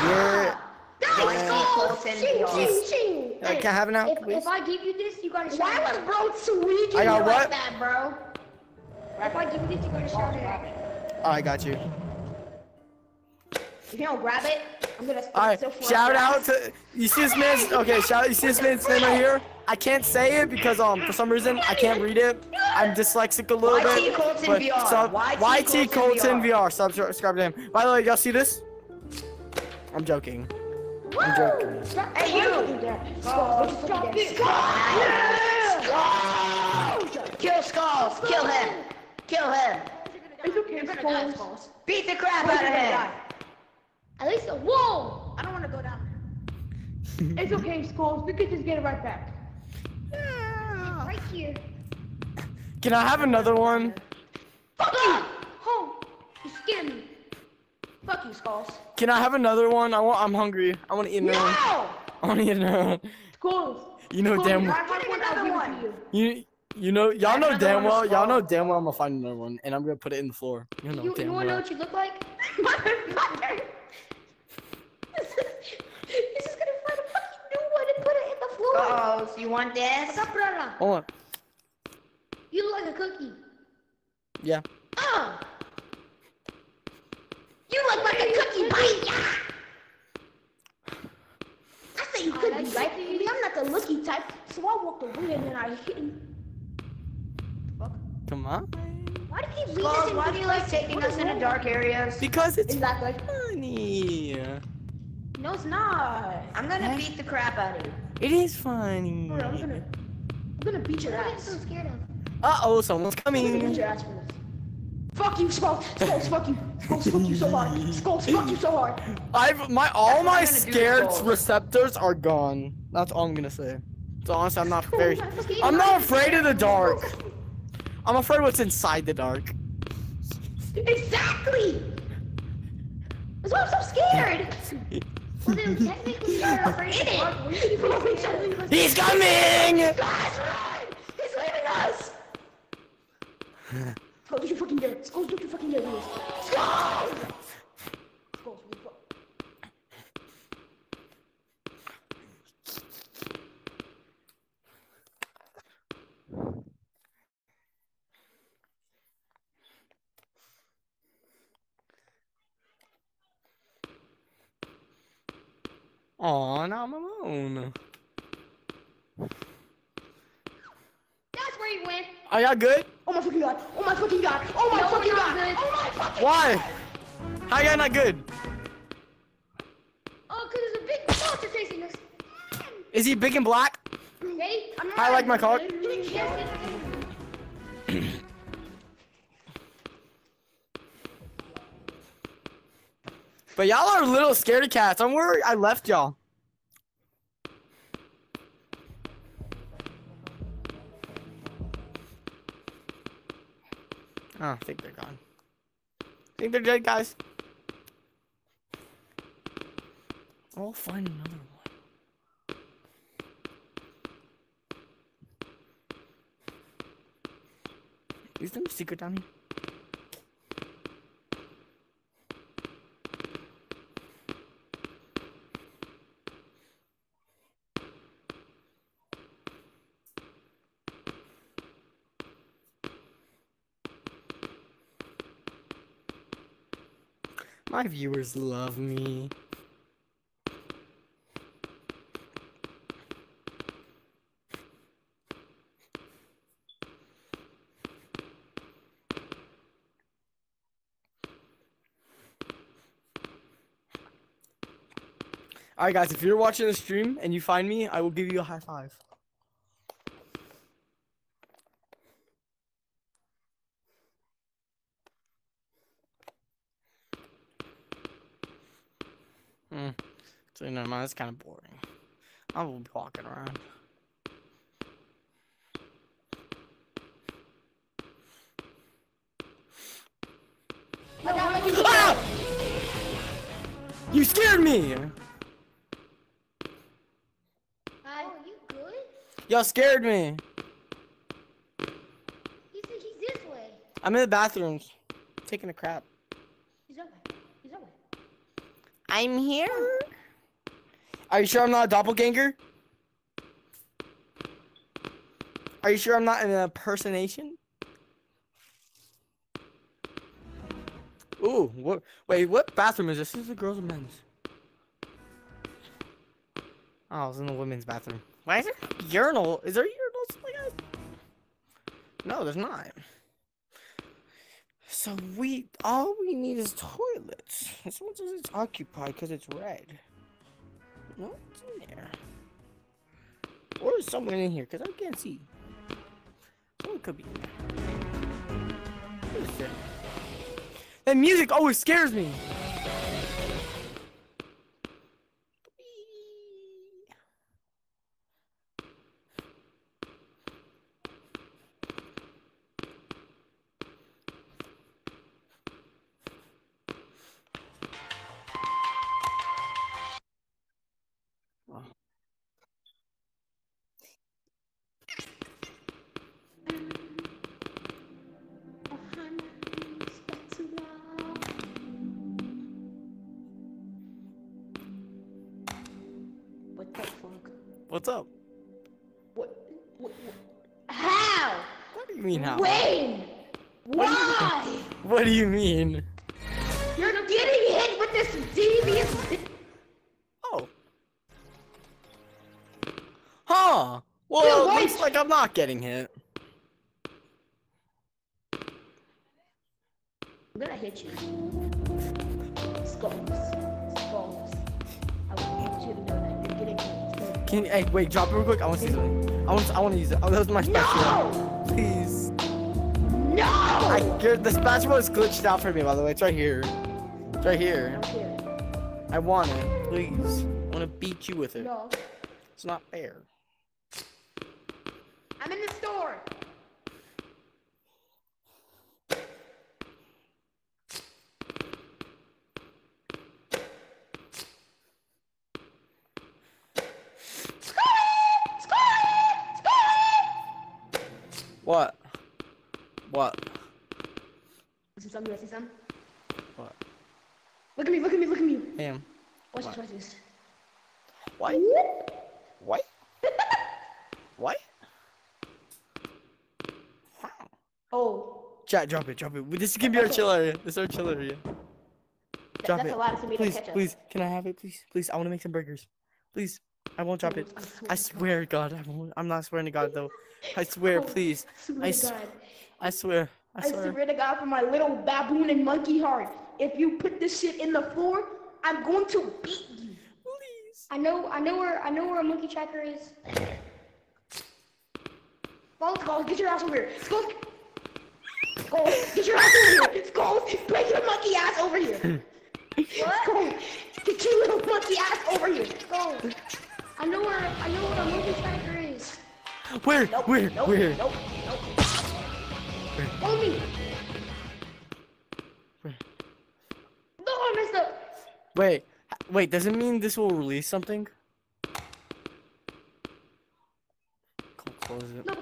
you're. Goal. Ching, ching, ching. I can't have it now, If, if I give you this, you gotta shout Why it bro tweaking I got you what? like that, bro? If I give you this, you gotta shout it out. Oh, I got you. If you don't grab it, I'm gonna All right, so shout out to you see this man's okay. Shout you see this man's name right here. I can't say it because um for some reason I can't read it. I'm dyslexic a little YT bit. Colton but VR. sub- YT YT Colton Colton VR. VR. Subscribe to him. By the way, y'all see this? I'm joking. Joking. Hey, you. Kill Skullz. Kill him. Kill him. It's okay, Skullz. Beat the crap out of him. At least a whoa! I don't want to go down. It's okay, Skullz. We could just get it right back. Right here. Can I have another one? Fuck you. Home. You scared me. Fuck you, Skullz. Can I have another one? I want. I'm hungry. I want to eat another one. No. I want to eat another one. Skullz. You know damn. Well- I'll another give one. you. You you know y'all know damn well y'all know damn well I'm gonna find another one and I'm gonna put it in the floor. You know You, damn you wanna know what you look like? Motherfucker. He's just gonna find a fucking new one and put it in the floor. Skullz, you want this? Caprara. Hold on. You look like a cookie. Yeah. Uh. You look like a cookie bite. Yeah. I say you could like be right. cookies. Me, I'm not the looky type, so I walked away and then I hit him. Come on. Why do you keep Skullz, leaving why do in you like videos? taking What us is into wrong? dark areas? Because it's Exactly. funny. No, it's not. I'm gonna beat the crap out of you. It is funny. Bro, I'm gonna, I'm gonna beat your What are you so scared of? Uh oh, someone's I'm gonna beat coming. your ass for this. Fuck you, Skullz. Skullz, fuck you. Skullz, fuck you so hard. Skullz, fuck you so hard. I've my all my I'm gonna do, scared receptors are gone. That's all I'm gonna say. So honestly, I'm not very. I'm not fucking- I'm not afraid of the dark. I'm afraid what's inside the dark. Exactly. That's why I'm so scared. Well, then technically you're afraid of the dark. Wouldn't you be afraid of the He's coming! Guys, run! He's leaving us! Skullz, don't you fucking dare. Skullz, don't fucking dare do this. Aw, now I'm alone. That's where you went. Are y'all good? Oh my fucking god! Oh my fucking god! Oh my No, fucking god! good. Oh my fucking Why? How y'all not good? Oh, because there's a big monster chasing us. Is he big and black? Hey, I'm not. I like my cock. Yes, yes. But y'all are a little scaredy cats. I'm worried I left y'all. Oh, I think they're gone. I think they're dead, guys. I'll find another one. Is there a secret down here? My viewers love me. Alright guys, if you're watching the stream and you find me, I will give you a high five. Hmm. So never mind, that's kind of boring. I will be walking around. I got my Ah! You scared me! Hi. Oh, you good? Y'all scared me. He said he's this way. I'm in the bathrooms. Taking a crap. He's that way. He's that way. I'm here. Are you sure I'm not a doppelganger? Are you sure I'm not an impersonation? Ooh, what? Wait, what bathroom is this? This is the girls' and men's. Oh, I was in the women's bathroom. Why is there urinal? Is there urinals? Like that? No, there's not. So we all we need is toilets. This one says it's occupied because it's red. What's in there? Or is someone in here? Because I can't see. Someone could be in there. What is that? That music always scares me. Not getting hit. I'm gonna hit you. Skullz. Skullz. I want you to know that you're getting hit. Can hey wait, drop it real quick. I want to see something. I want I want to use it. Oh, that was my spatula. No! Please. No! I the spatula is glitched out for me by the way. It's right here. It's right here. Here. I want it. Please. I want to beat you with it. No. It's not fair. I'm in the store. What? What? See some? You see some? What? Look at me, look at me, look at me. Damn. Watch What? this, watch this. What? What? What? Oh, Chat, drop it, drop it. This is gonna be our chill area. This is our chill area. Drop that's it. a lot Please, ketchup. please, can I have it, please? Please, I want to make some burgers. Please, I won't drop it. I swear to God, I won't. I'm not swearing to God though. I swear, please. Swear I to s- God. I swear. I I swear. swear to God for my little baboon and monkey heart. If you put this shit in the floor, I'm going to beat you. Please. I know, I know where, I know where a monkey tracker is. Skullz, Skullz, get your ass over here. Skullz, cold. Get your ass over here. It's cold. Bring your monkey ass over here. Hmm. It's cold. Get your little monkey ass over here. It's cold. I know where I know where a monkey factor is. Where? Nope, where? Nope, where? Nope. Nope. Follow me. Where? No, I messed up. Wait, wait. Does it mean this will release something? Close it. No,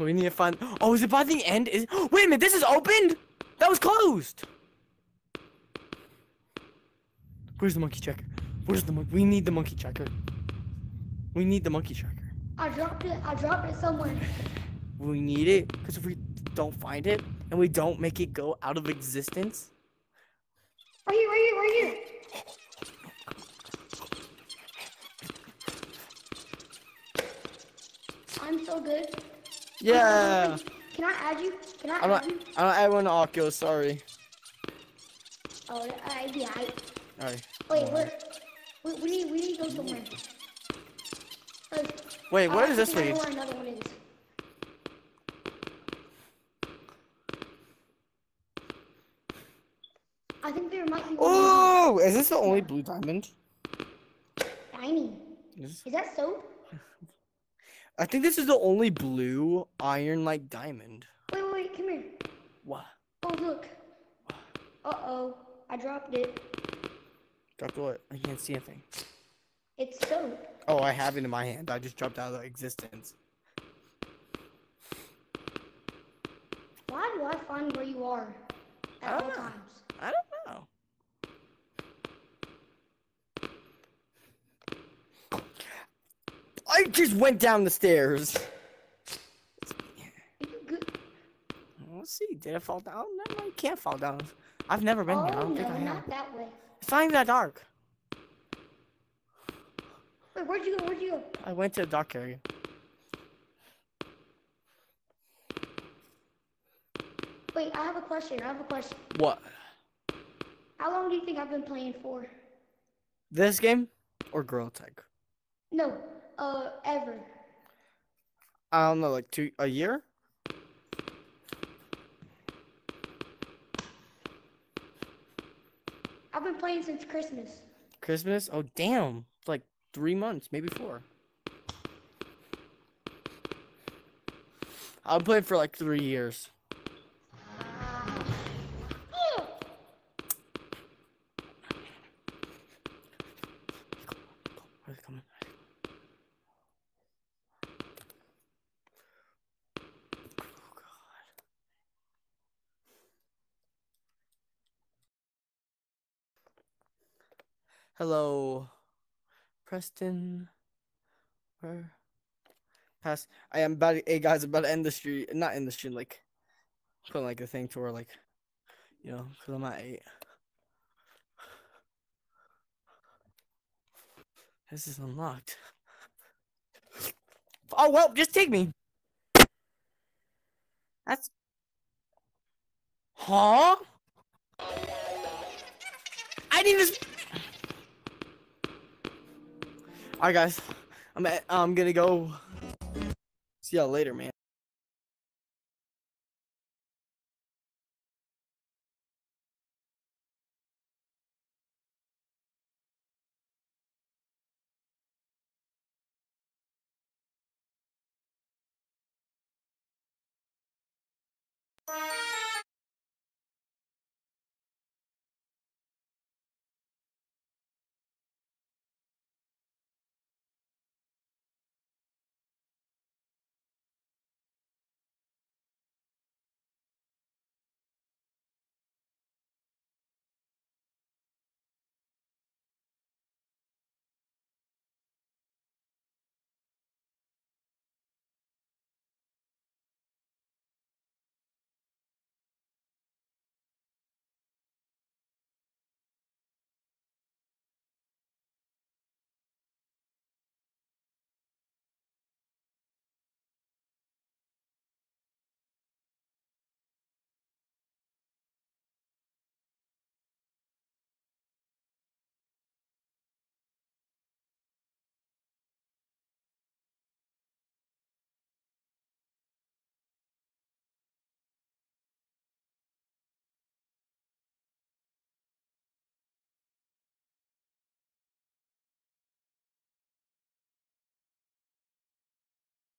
on. We need to find. Oh, is it by the end? Is wait a minute. This is opened. That was closed. Where's the monkey checker? Where's the monkey? We need the monkey checker. We need the monkey checker. I dropped it. I dropped it somewhere. We need it because if we don't find it and we don't make it go out of existence, Right here, right here, right here. I'm so good. Yeah. Can I add you? Can I I'm add not. you? I'm not everyone to Oculus. Sorry. Oh, I, yeah. I, Alright. wait, where? We, we need, we need to go somewhere. Wait, uh, I where don't this lead? know where another one is. I think there might be one Oh, is this the only blue diamond? tiny. Is- Is that soap? I think this is the only blue iron like diamond. Wait, wait, wait, come here. What? Oh, look. Uh-oh. I dropped it. Dropped what? I can't see anything. It's soap. Oh, I have it in my hand. I just dropped out of existence. Why do I find where you are at all know. times? I don't know. I just went down the stairs. Are? Let's see. Did I fall down? No, I can't fall down. I've never been oh, here. I don't oh, no, think I have. not that way. It's not even that dark. Wait, where'd you go? Where'd you go? I went to the dark area. Wait, I have a question. I have a question. What? How long do you think I've been playing for? This game or Gorilla Tag? No, uh, ever. I don't know, like two a year. I've been playing since Christmas. Christmas? Oh damn! Like three months, maybe four. I've played for like three years. Hello, Preston. Where? Pass. I am about. To, hey guys, about to end the stream. Not end the stream. Like, put like a thing to where like, you know, cause I'm at eight. This is unlocked. Oh well, just take me. That's. Huh? I didn't even. Alright, guys. I'm at, I'm gonna go. See y'all later, man. Bye.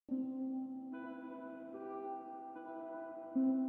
thank you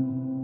Thank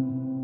you.